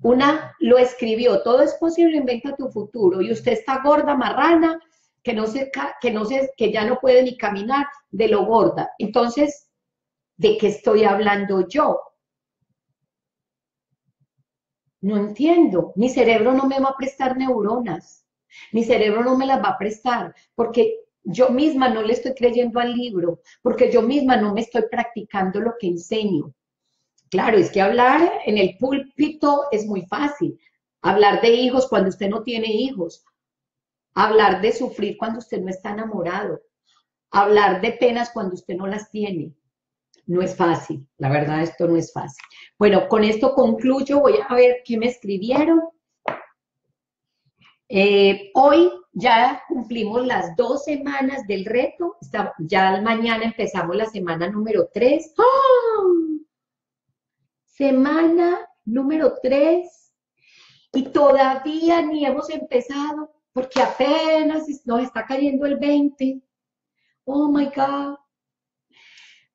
Speaker 1: una lo escribió. Todo es posible, inventa tu futuro. Y usted está gorda, marrana, que no se, que no se, que ya no puede ni caminar de lo gorda. Entonces, ¿de qué estoy hablando yo? No entiendo. Mi cerebro no me va a prestar neuronas. Mi cerebro no me las va a prestar porque yo misma no le estoy creyendo al libro, porque yo misma no me estoy practicando lo que enseño. Claro, es que hablar en el púlpito es muy fácil. Hablar de hijos cuando usted no tiene hijos. Hablar de sufrir cuando usted no está enamorado. Hablar de penas cuando usted no las tiene no es fácil, la verdad esto no es fácil. Bueno, con esto concluyo, voy a ver qué me escribieron. Eh, hoy ya cumplimos las dos semanas del reto, ya mañana empezamos la semana número tres. ¡Ah! Semana número tres y todavía ni hemos empezado porque apenas nos está cayendo el 20. Oh my God.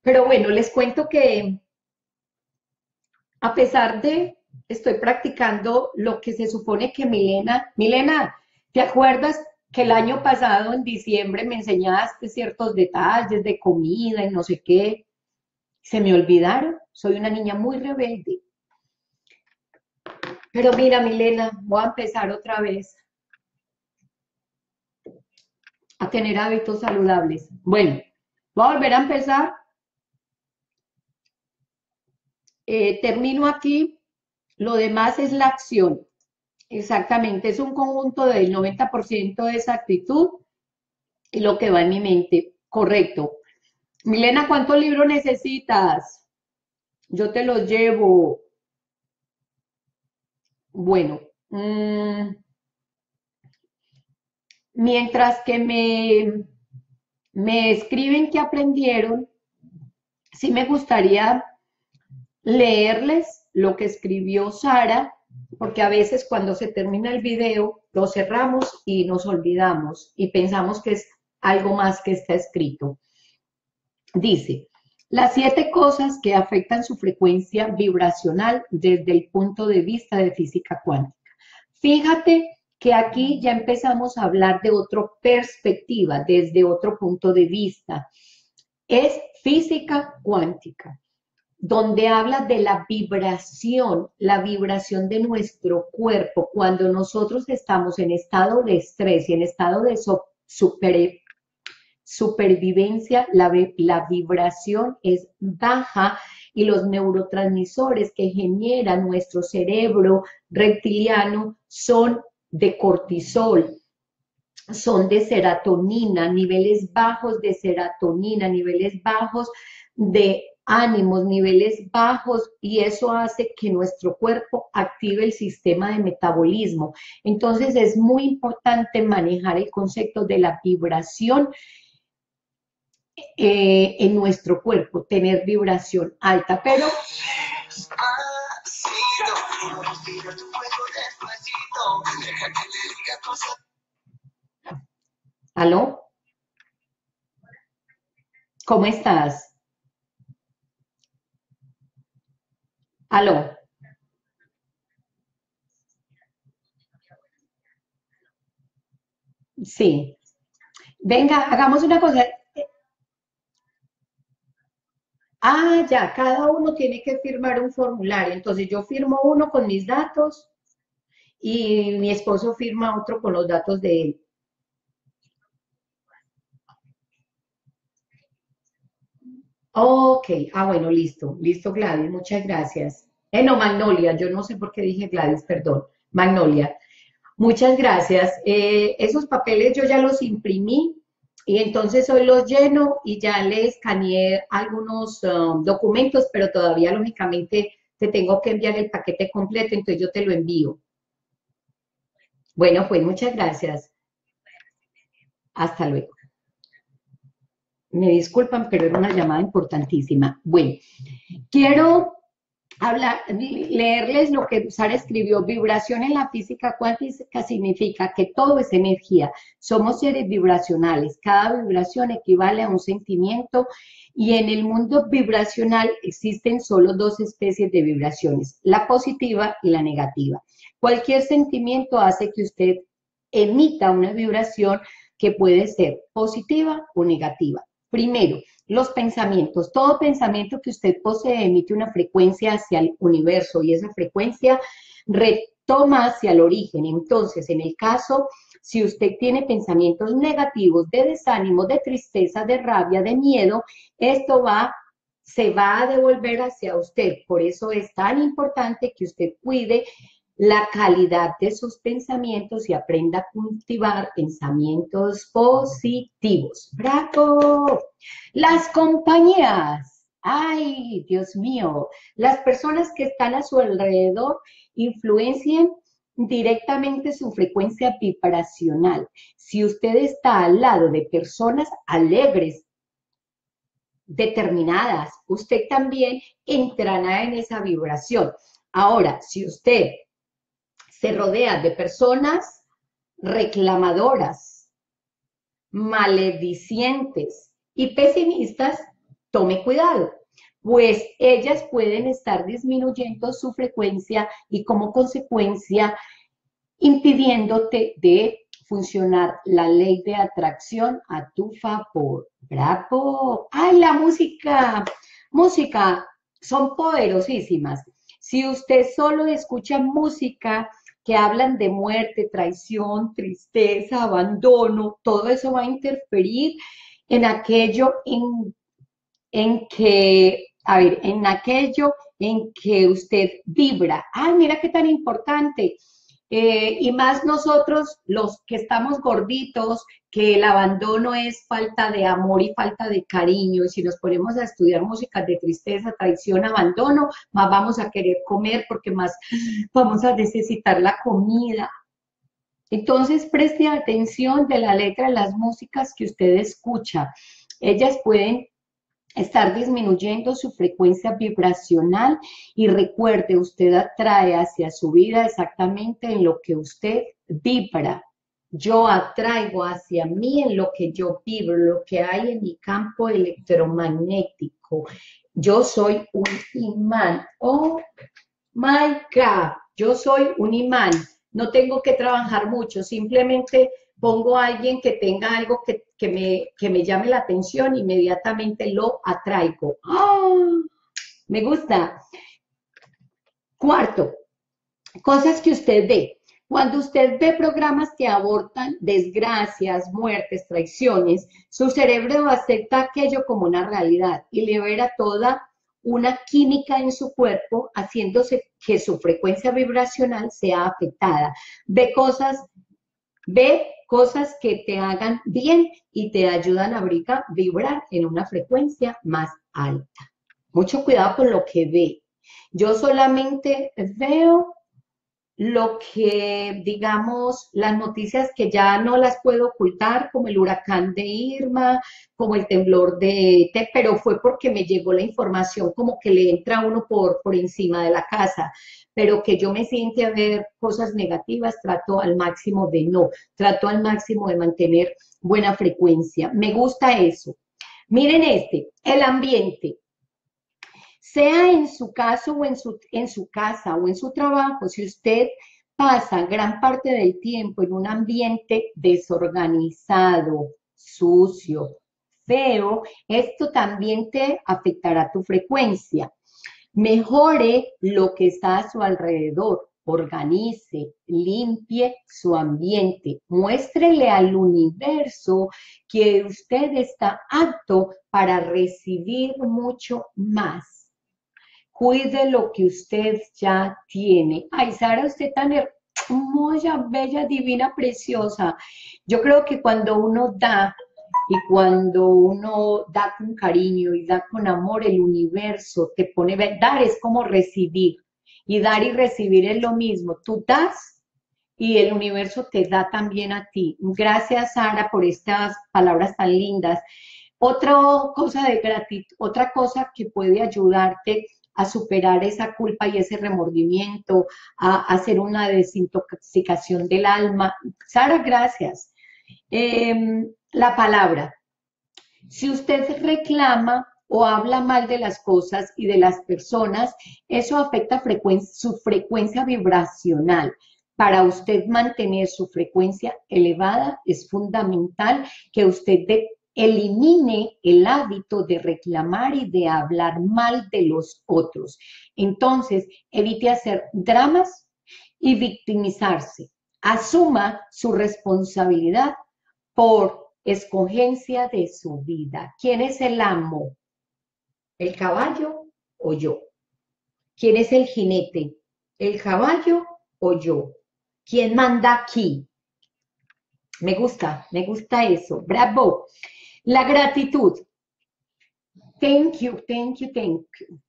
Speaker 1: Pero bueno, les cuento que a pesar de, estoy practicando lo que se supone que Milena, Milena, ¿te acuerdas que el año pasado, en diciembre, me enseñaste ciertos detalles de comida y no sé qué? Se me olvidaron, soy una niña muy rebelde. Pero mira, Milena, voy a empezar otra vez. a tener hábitos saludables. Bueno, voy a volver a empezar. Eh, termino aquí. Lo demás es la acción. Exactamente, es un conjunto del 90% de esa actitud y lo que va en mi mente. Correcto. Milena, ¿cuántos libros necesitas? Yo te los llevo. Bueno, mm, mientras que me, me escriben que aprendieron, sí me gustaría leerles lo que escribió Sara, porque a veces cuando se termina el video lo cerramos y nos olvidamos y pensamos que es algo más que está escrito. Dice, las siete cosas que afectan su frecuencia vibracional desde el punto de vista de física cuántica. Fíjate que aquí ya empezamos a hablar de otra perspectiva, desde otro punto de vista. Es física cuántica, donde habla de la vibración, la vibración de nuestro cuerpo. Cuando nosotros estamos en estado de estrés y en estado de super, supervivencia, la, la vibración es baja y los neurotransmisores que genera nuestro cerebro reptiliano son de cortisol, son de serotonina, niveles bajos de serotonina, niveles bajos de ánimos, niveles bajos, y eso hace que nuestro cuerpo active el sistema de metabolismo. Entonces es muy importante manejar el concepto de la vibración eh, en nuestro cuerpo, tener vibración alta, pero... ¿Aló? ¿Cómo estás? ¿Aló? Sí. Venga, hagamos una cosa. Ah, ya, cada uno tiene que firmar un formulario. Entonces yo firmo uno con mis datos y mi esposo firma otro con los datos de él. Ok, ah, bueno, listo, listo, Gladys, muchas gracias. Eh, no, Magnolia, yo no sé por qué dije Gladys, perdón, Magnolia. Muchas gracias. Eh, esos papeles yo ya los imprimí y entonces hoy los lleno y ya le escaneé algunos um, documentos, pero todavía lógicamente te tengo que enviar el paquete completo, entonces yo te lo envío. Bueno, pues muchas gracias. Hasta luego. Me disculpan, pero era una llamada importantísima. Bueno, quiero hablar, leerles lo que Sara escribió. Vibración en la física cuántica significa que todo es energía. Somos seres vibracionales. Cada vibración equivale a un sentimiento y en el mundo vibracional existen solo dos especies de vibraciones, la positiva y la negativa. Cualquier sentimiento hace que usted emita una vibración que puede ser positiva o negativa. Primero, los pensamientos. Todo pensamiento que usted posee emite una frecuencia hacia el universo y esa frecuencia retoma hacia el origen. Entonces, en el caso, si usted tiene pensamientos negativos de desánimo, de tristeza, de rabia, de miedo, esto va se va a devolver hacia usted. Por eso es tan importante que usted cuide la calidad de sus pensamientos y aprenda a cultivar pensamientos positivos. ¡Bravo! Las compañías. Ay, Dios mío, las personas que están a su alrededor influencian directamente su frecuencia vibracional. Si usted está al lado de personas alegres, determinadas, usted también entrará en esa vibración. Ahora, si usted se rodea de personas reclamadoras, maledicientes y pesimistas, tome cuidado, pues ellas pueden estar disminuyendo su frecuencia y como consecuencia impidiéndote de funcionar la ley de atracción a tu favor. ¡Bravo! ¡Ay, la música! Música, son poderosísimas. Si usted solo escucha música que hablan de muerte, traición, tristeza, abandono, todo eso va a interferir en aquello en, en que, a ver, en aquello en que usted vibra. Ay, mira qué tan importante. Eh, y más nosotros, los que estamos gorditos, que el abandono es falta de amor y falta de cariño. Y si nos ponemos a estudiar músicas de tristeza, traición, abandono, más vamos a querer comer porque más vamos a necesitar la comida. Entonces, preste atención de la letra de las músicas que usted escucha. Ellas pueden estar disminuyendo su frecuencia vibracional y recuerde, usted atrae hacia su vida exactamente en lo que usted vibra. Yo atraigo hacia mí en lo que yo vibro, lo que hay en mi campo electromagnético. Yo soy un imán. Oh my God, yo soy un imán. No tengo que trabajar mucho, simplemente pongo a alguien que tenga algo que, me, me llame la atención, inmediatamente lo atraigo. ¡Ah! Me gusta. Cuarto, cosas que usted ve. Cuando usted ve programas que abortan desgracias, muertes, traiciones, su cerebro acepta aquello como una realidad y libera toda una química en su cuerpo, haciéndose que su frecuencia vibracional sea afectada. Ve cosas, ve cosas que te hagan bien y te ayudan a vibrar en una frecuencia más alta. Mucho cuidado con lo que ve. Yo solamente veo lo que, digamos, las noticias que ya no las puedo ocultar, como el huracán de Irma, como el temblor de pero fue porque me llegó la información como que le entra uno por, por encima de la casa, pero que yo me siente a ver cosas negativas, trato al máximo de no, trato al máximo de mantener buena frecuencia. Me gusta eso. Miren este, el ambiente sea en su caso o en su, en su casa o en su trabajo, si usted pasa gran parte del tiempo en un ambiente desorganizado, sucio, feo, esto también te afectará tu frecuencia. Mejore lo que está a su alrededor, organice, limpie su ambiente, muéstrele al universo que usted está apto para recibir mucho más cuide lo que usted ya tiene. Ay, Sara, usted tan hermosa, bella, divina, preciosa. Yo creo que cuando uno da y cuando uno da con cariño y da con amor, el universo te pone, dar es como recibir. Y dar y recibir es lo mismo. Tú das y el universo te da también a ti. Gracias, Sara, por estas palabras tan lindas. Otra cosa de gratitud, otra cosa que puede ayudarte a superar esa culpa y ese remordimiento, a, hacer una desintoxicación del alma. Sara, gracias. Em, la palabra. Si usted reclama o habla mal de las cosas y de las personas, eso afecta su frecuencia vibracional. Para usted mantener su frecuencia elevada es fundamental que usted elimine el hábito de reclamar y de hablar mal de los otros. Entonces, evite hacer dramas y victimizarse. Asuma su responsabilidad por escogencia de su vida. ¿Quién es el amo? ¿El caballo o yo? ¿Quién es el jinete? ¿El caballo o yo? ¿Quién manda aquí? Me gusta, me gusta eso. Bravo. La gratitud. Thank you, thank you, thank you.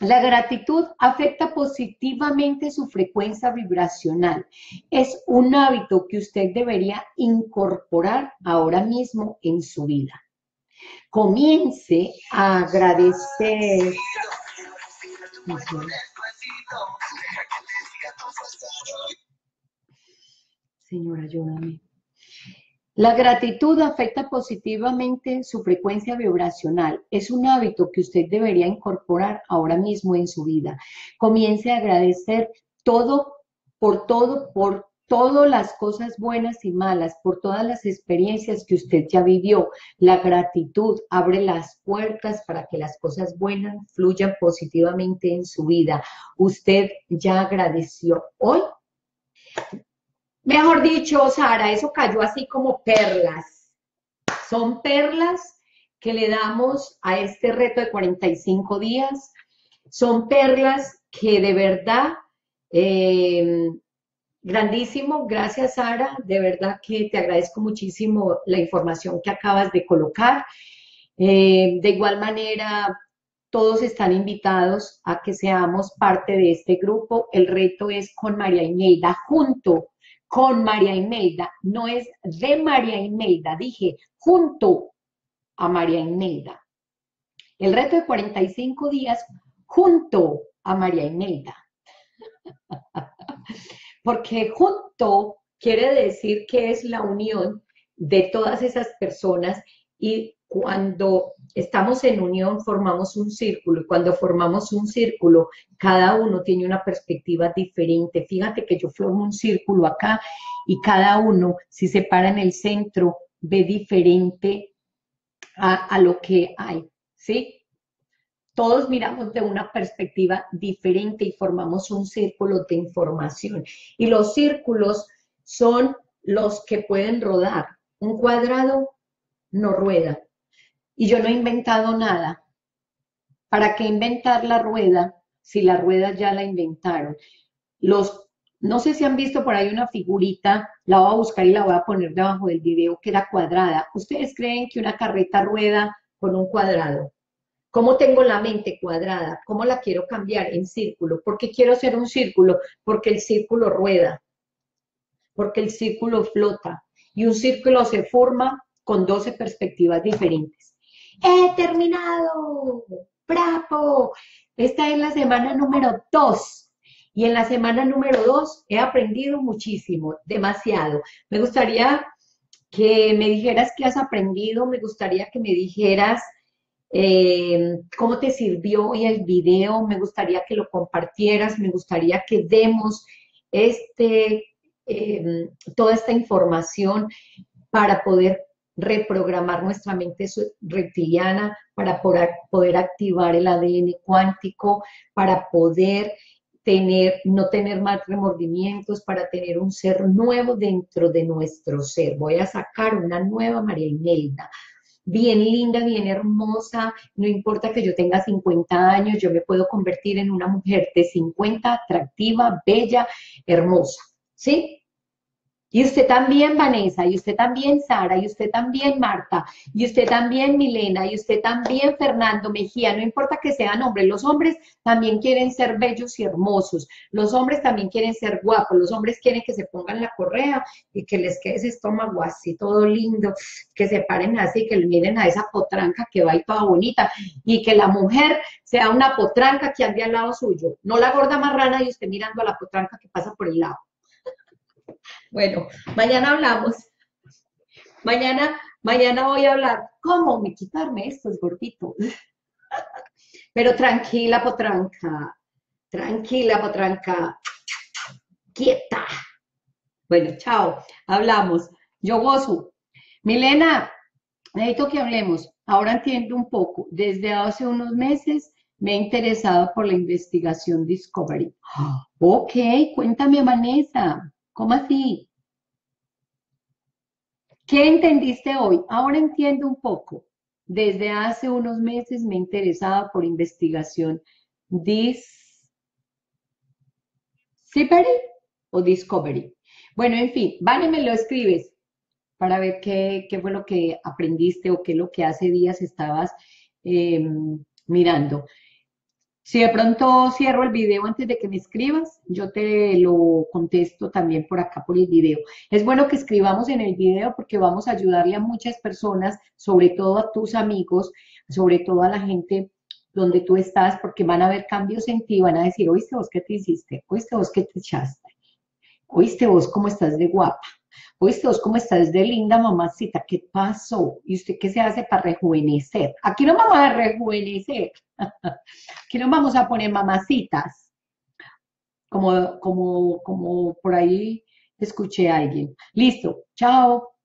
Speaker 1: La gratitud afecta positivamente su frecuencia vibracional. Es un hábito que usted debería incorporar ahora mismo en su vida. Comience a agradecer. Señora, ayúdame. La gratitud afecta positivamente su frecuencia vibracional. Es un hábito que usted debería incorporar ahora mismo en su vida. Comience a agradecer todo, por todo, por todas las cosas buenas y malas, por todas las experiencias que usted ya vivió. La gratitud abre las puertas para que las cosas buenas fluyan positivamente en su vida. Usted ya agradeció hoy Mejor dicho, Sara, eso cayó así como perlas. Son perlas que le damos a este reto de 45 días. Son perlas que de verdad, eh, grandísimo, gracias Sara, de verdad que te agradezco muchísimo la información que acabas de colocar. Eh, de igual manera, todos están invitados a que seamos parte de este grupo. El reto es con María Imelda, junto con María Imelda, no es de María Imelda, dije junto a María Imelda. El reto de 45 días junto a María Imelda. Porque junto quiere decir que es la unión de todas esas personas y cuando estamos en unión formamos un círculo y cuando formamos un círculo cada uno tiene una perspectiva diferente. Fíjate que yo formo un círculo acá y cada uno si se para en el centro ve diferente a, a lo que hay, ¿sí? Todos miramos de una perspectiva diferente y formamos un círculo de información. Y los círculos son los que pueden rodar. Un cuadrado no rueda, y yo no he inventado nada. ¿Para qué inventar la rueda si la rueda ya la inventaron? Los, no sé si han visto por ahí una figurita, la voy a buscar y la voy a poner debajo del video, que era cuadrada. ¿Ustedes creen que una carreta rueda con un cuadrado? ¿Cómo tengo la mente cuadrada? ¿Cómo la quiero cambiar en círculo? ¿Por qué quiero hacer un círculo? Porque el círculo rueda, porque el círculo flota y un círculo se forma con 12 perspectivas diferentes. ¡He terminado! ¡Bravo! Esta es la semana número dos. Y en la semana número dos he aprendido muchísimo, demasiado. Me gustaría que me dijeras qué has aprendido, me gustaría que me dijeras eh, cómo te sirvió hoy el video, me gustaría que lo compartieras, me gustaría que demos este, eh, toda esta información para poder reprogramar nuestra mente reptiliana para poder activar el ADN cuántico, para poder tener, no tener más remordimientos, para tener un ser nuevo dentro de nuestro ser. Voy a sacar una nueva María Imelda, bien linda, bien hermosa, no importa que yo tenga 50 años, yo me puedo convertir en una mujer de 50, atractiva, bella, hermosa, ¿sí? Y usted también, Vanessa, y usted también, Sara, y usted también, Marta, y usted también, Milena, y usted también, Fernando Mejía, no importa que sean hombres, los hombres también quieren ser bellos y hermosos, los hombres también quieren ser guapos, los hombres quieren que se pongan la correa y que les quede ese estómago así todo lindo, que se paren así, que miren a esa potranca que va ahí toda bonita, y que la mujer sea una potranca que ande al lado suyo, no la gorda marrana y usted mirando a la potranca que pasa por el lado. Bueno, mañana hablamos. Mañana, mañana voy a hablar cómo me quitarme estos gorditos. Pero tranquila, potranca. Tranquila, potranca. Quieta. Bueno, chao. Hablamos. Yo gozo. Milena, necesito que hablemos. Ahora entiendo un poco. Desde hace unos meses me he interesado por la investigación Discovery. Ok, cuéntame, Vanessa. ¿Cómo así? ¿Qué entendiste hoy? Ahora entiendo un poco. Desde hace unos meses me interesaba por investigación. Discovery o Discovery. Bueno, en fin, vale, me lo escribes para ver qué, fue lo que aprendiste o qué es lo que hace días estabas em, mirando. Si de pronto cierro el video antes de que me escribas, yo te lo contesto también por acá por el video. Es bueno que escribamos en el video porque vamos a ayudarle a muchas personas, sobre todo a tus amigos, sobre todo a la gente donde tú estás, porque van a haber cambios en ti, van a decir, oíste vos qué te hiciste, oíste vos qué te echaste, oíste vos cómo estás de guapa, vos cómo estás de linda mamacita, ¿qué pasó? ¿Y usted qué se hace para rejuvenecer? Aquí no vamos a rejuvenecer, aquí no vamos a poner mamacitas, como, como, como por ahí escuché a alguien. Listo, chao.